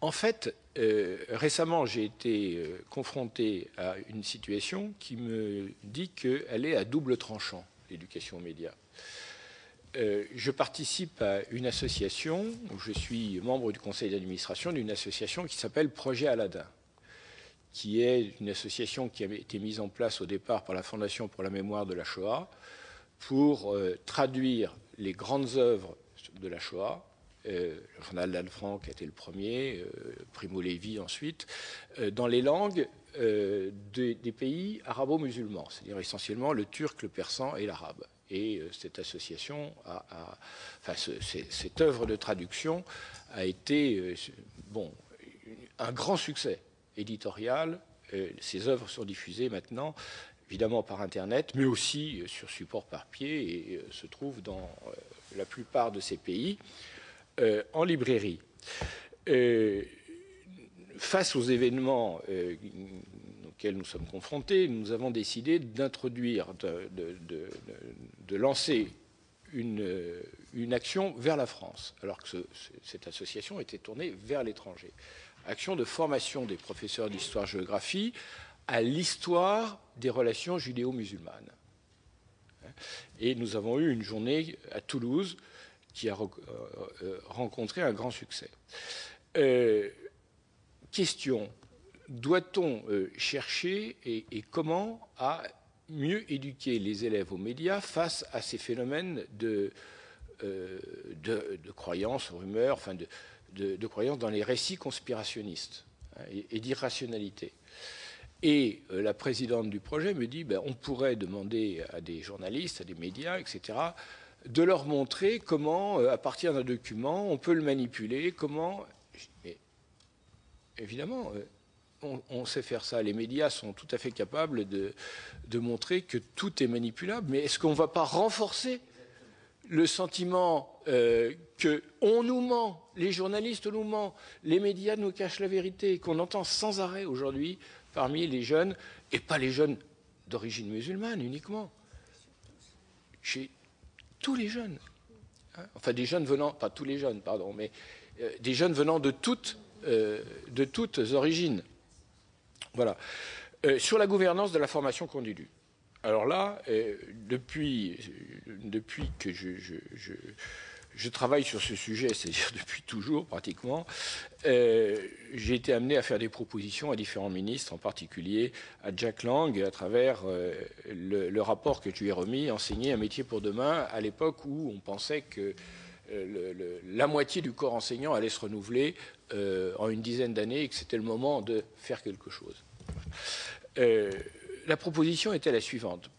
en fait, euh, récemment, j'ai été euh, confronté à une situation qui me dit qu'elle est à double tranchant, l'éducation aux médias. Euh, je participe à une association, je suis membre du conseil d'administration d'une association qui s'appelle Projet Aladdin, qui est une association qui avait été mise en place au départ par la Fondation pour la mémoire de la Shoah pour traduire les grandes œuvres de la Shoah euh, le journal d'Anne Frank a été le premier, euh, Primo Levi ensuite, euh, dans les langues des, pays arabo-musulmans, c'est-à-dire essentiellement le turc, le persan et l'arabe. Et cette association, enfin, cette œuvre de traduction a été bon, un grand succès éditorial. ces œuvres sont diffusées maintenant évidemment par Internet, mais aussi sur support papier et se trouvent dans la plupart de ces pays. Euh, en librairie. Euh, face aux événements euh, auxquels nous sommes confrontés, nous avons décidé d'introduire, de, lancer une, une, action vers la France, alors que cette association était tournée vers l'étranger. Action de formation des professeurs d'histoire-géographie à l'histoire des relations judéo-musulmanes. Et nous avons eu une journée à Toulouse qui a euh, euh, rencontré un grand succès. Euh, question, doit-on chercher et, comment à mieux éduquer les élèves aux médias face à ces phénomènes de, de, croyances, rumeurs, enfin de, croyances dans les récits conspirationnistes hein, et, d'irrationalité? Et la présidente du projet me dit ben, on pourrait demander à des journalistes, à des médias, etc., de leur montrer comment, euh, à partir d'un document, on peut le manipuler, comment... Évidemment, euh, on, sait faire ça. Les médias sont tout à fait capables de, montrer que tout est manipulable. Mais est-ce qu'on ne va pas renforcer le sentiment euh, qu'on nous ment, les journalistes nous mentent, les médias nous cachent la vérité, qu'on entend sans arrêt aujourd'hui parmi les jeunes, et pas les jeunes d'origine musulmane uniquement? Tous les jeunes. Hein. enfin, des jeunes venant, pas tous les jeunes, pardon, mais euh, des jeunes venant de toutes, euh, de toutes origines. Voilà. Euh, sur la gouvernance de la formation continue. Alors là, depuis, que je travaille sur ce sujet, c'est-à-dire <laughs> depuis toujours pratiquement. Euh, j'ai été amené à faire des propositions à différents ministres, en particulier à Jack Lang, à travers euh, le, rapport que tu ai remis, Enseigner un métier pour demain, à l'époque où on pensait que euh, la moitié du corps enseignant allait se renouveler en une dizaine d'années et que c'était le moment de faire quelque chose. la proposition était la suivante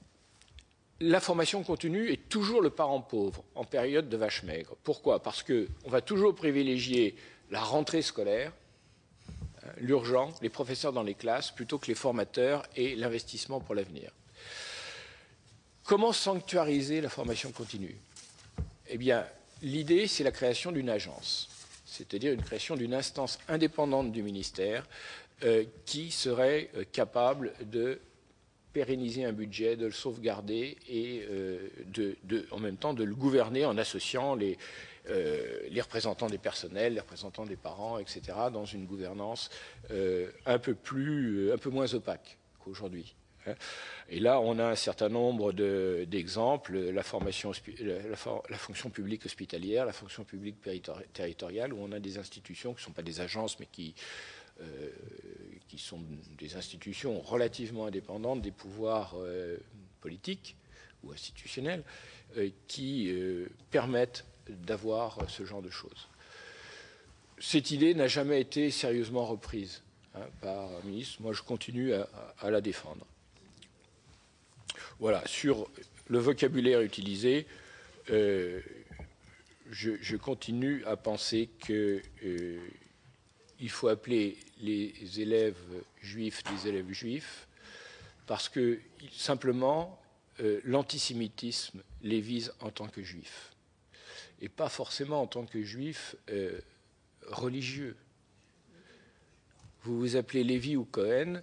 la formation continue est toujours le parent pauvre en période de vache maigre. Pourquoi? Parce qu'on va toujours privilégier la rentrée scolaire, hein, l'urgent, les professeurs dans les classes, plutôt que les formateurs et l'investissement pour l'avenir. Comment sanctuariser la formation continue? Eh bien, l'idée, c'est la création d'une agence, c'est-à-dire une création d'une instance indépendante du ministère euh, qui serait euh, capable de pérenniser un budget, de le sauvegarder et euh, de, en même temps de le gouverner en associant les, euh, représentants des personnels, les représentants des parents, etc., dans une gouvernance euh, un, peu plus, un peu moins opaque qu'aujourd'hui. Hein. Et là, on a un certain nombre d'exemples, la, la, fonction publique hospitalière, la fonction publique territoriale, où on a des institutions qui ne sont pas des agences, mais qui qui sont des institutions relativement indépendantes des pouvoirs politiques ou institutionnels, qui permettent d'avoir ce genre de choses. Cette idée n'a jamais été sérieusement reprise hein, par un ministre. Moi, je continue à, la défendre. Voilà, sur le vocabulaire utilisé, euh, je, continue à penser qu'il euh, faut appeler les élèves juifs des élèves juifs parce que simplement euh, l'antisémitisme les vise en tant que juifs et pas forcément en tant que juif euh, religieux. Vous vous appelez Lévi ou Cohen,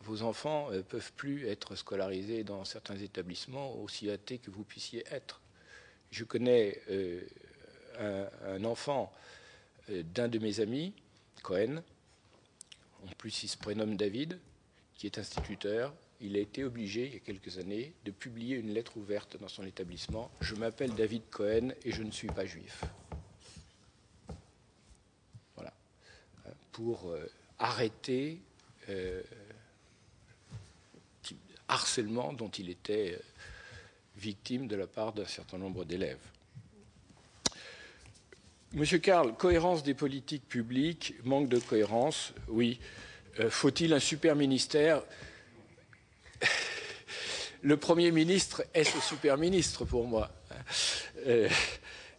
vos enfants ne euh, peuvent plus être scolarisés dans certains établissements aussi athées que vous puissiez être. Je connais un, enfant d'un de mes amis, Cohen, en plus il se prénomme David, qui est instituteur, il a été obligé, il y a quelques années, de publier une lettre ouverte dans son établissement. Je m'appelle David Cohen et je ne suis pas juif. Voilà. Pour euh, arrêter euh, harcèlement dont il était euh, victime de la part d'un certain nombre d'élèves. Monsieur Karl, cohérence des politiques publiques, manque de cohérence, oui. Faut-il un super ministère? <laughs> Le Premier ministre est ce super ministre pour moi. Euh,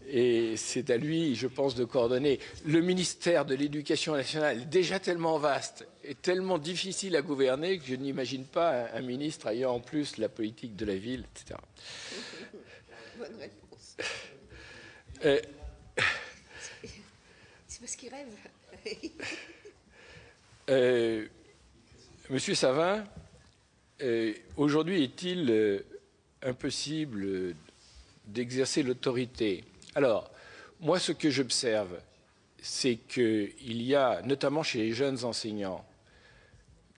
et c'est à lui, je pense, de coordonner. Le ministère de l'Éducation nationale est déjà tellement vaste et tellement difficile à gouverner que je n'imagine pas un, ministre ayant en plus la politique de la ville, etc. Bonne réponse. Euh, parce qu'il rêve. <laughs> Euh, monsieur Savin, euh, aujourd'hui est-il euh, impossible d'exercer l'autorité? Alors, moi, ce que j'observe, c'est qu'il y a, notamment chez les jeunes enseignants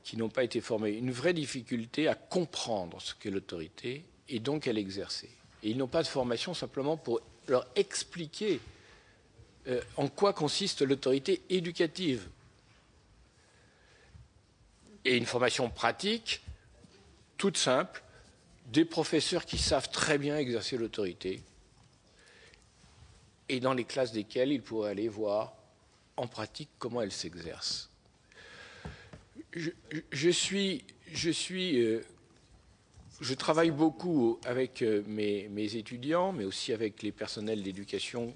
qui n'ont pas été formés, une vraie difficulté à comprendre ce qu'est l'autorité et donc à l'exercer. Et ils n'ont pas de formation simplement pour leur expliquer euh, en quoi consiste l'autorité éducative. Et une formation pratique toute simple, des professeurs qui savent très bien exercer l'autorité et dans les classes desquelles ils pourraient aller voir en pratique comment elle s'exerce. Je, suis, euh, je travaille beaucoup avec euh, mes, étudiants, mais aussi avec les personnels d'éducation,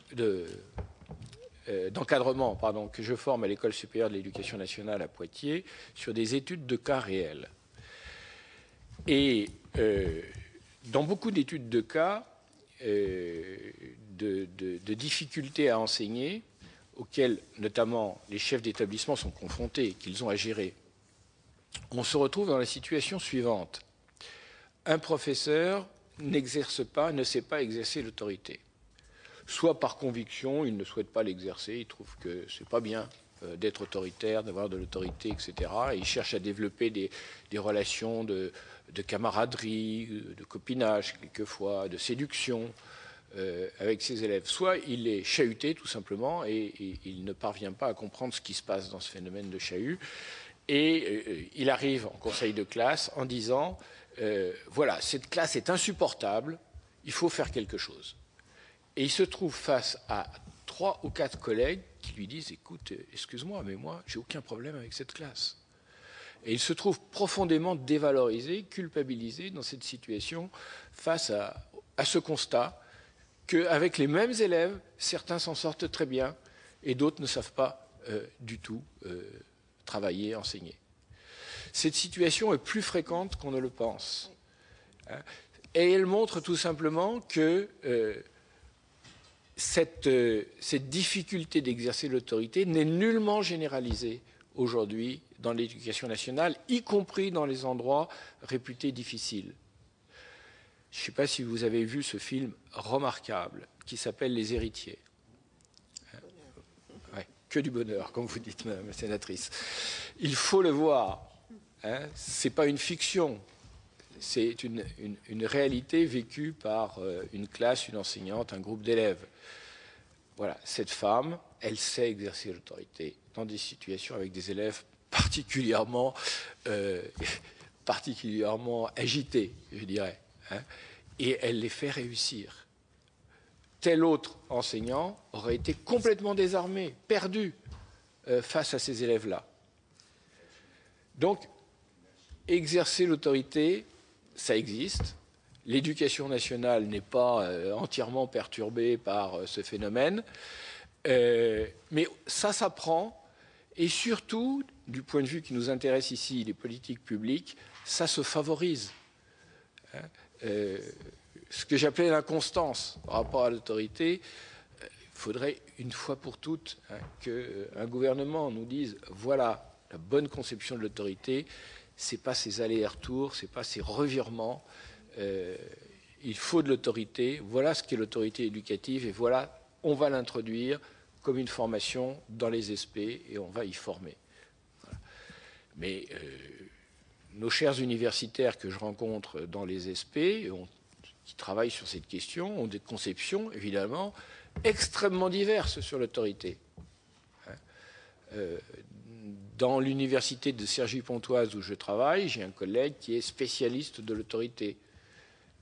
euh, d'encadrement, que je forme à l'école supérieure de l'éducation nationale à Poitiers sur des études de cas réels. Et euh, dans beaucoup d'études de cas, euh, de, difficultés à enseigner, auxquelles notamment les chefs d'établissement sont confrontés, qu'ils ont à gérer, on se retrouve dans la situation suivante. Un professeur n'exerce pas, ne sait pas exercer l'autorité. Soit par conviction, il ne souhaite pas l'exercer, il trouve que ce n'est pas bien euh, d'être autoritaire, d'avoir de l'autorité, etc. Et il cherche à développer des relations de, de camaraderie, de copinage quelquefois, de séduction euh, avec ses élèves. Soit il est chahuté tout simplement et, il ne parvient pas à comprendre ce qui se passe dans ce phénomène de chahut. Et euh, il arrive en conseil de classe en disant, euh, voilà, cette classe est insupportable, il faut faire quelque chose. Et il se trouve face à trois ou quatre collègues qui lui disent, écoute, excuse-moi, mais moi, j'ai aucun problème avec cette classe. Et il se trouve profondément dévalorisé, culpabilisé dans cette situation face à, ce constat qu'avec les mêmes élèves, certains s'en sortent très bien et d'autres ne savent pas euh, du tout euh, travailler, enseigner. Cette situation est plus fréquente qu'on ne le pense. Hein. et elle montre tout simplement que euh, cette, cette difficulté d'exercer l'autorité n'est nullement généralisée aujourd'hui dans l'éducation nationale, y compris dans les endroits réputés difficiles. Je ne sais pas si vous avez vu ce film remarquable qui s'appelle Les héritiers. que du bonheur, comme vous dites, Madame la sénatrice. Il faut le voir. Hein. Ce n'est pas une fiction, c'est une, réalité vécue par euh, une classe, une enseignante, un groupe d'élèves. Voilà, cette femme, elle sait exercer l'autorité, dans des situations avec des élèves particulièrement, euh, <laughs> particulièrement agités, je dirais. Hein, et elle les fait réussir. Tel autre enseignant aurait été complètement désarmé, perdu euh, face à ces élèves-là. Donc, exercer l'autorité, ça existe. L'éducation nationale n'est pas euh, entièrement perturbée par euh, ce phénomène, mais ça s'apprend, et surtout, du point de vue qui nous intéresse ici, les politiques publiques, ça se favorise. Hein. ce que j'appelais l'inconstance par rapport à l'autorité, il faudrait une fois pour toutes hein, qu'un gouvernement nous dise voilà la bonne conception de l'autorité, c'est pas ces allers-retours, c'est pas ces revirements. Euh, il faut de l'autorité. Voilà ce qu'est l'autorité éducative et voilà, on va l'introduire comme une formation dans les SP et on va y former. Mais euh, nos chers universitaires que je rencontre dans les SP, qui travaillent sur cette question, ont des conceptions évidemment extrêmement diverses sur l'autorité. Hein. Euh, dans l'université de Cergy-Pontoise où je travaille, j'ai un collègue qui est spécialiste de l'autorité.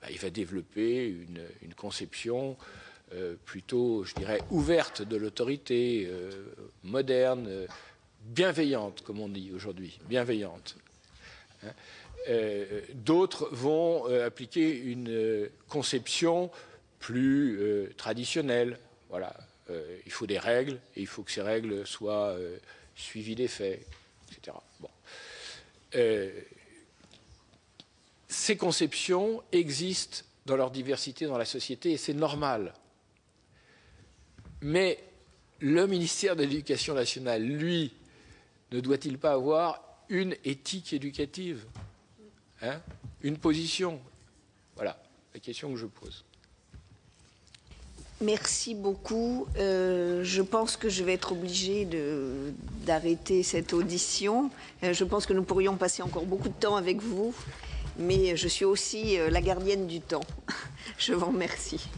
Bah, il va développer une, conception euh, plutôt, je dirais, ouverte de l'autorité, euh, moderne, bienveillante, comme on dit aujourd'hui, bienveillante. Hein. Euh, d'autres vont appliquer une conception plus traditionnelle. Voilà, il faut des règles et il faut que ces règles soient suivi des faits, etc. Euh, ces conceptions existent dans leur diversité dans la société et c'est normal. Mais le ministère de l'Éducation nationale, lui, ne doit-il pas avoir une éthique éducative hein, Une position? Voilà la question que je pose. Merci beaucoup. Euh, je pense que je vais être obligée d'arrêter cette audition. Euh, je pense que nous pourrions passer encore beaucoup de temps avec vous, mais je suis aussi euh, la gardienne du temps. <laughs> Je vous remercie.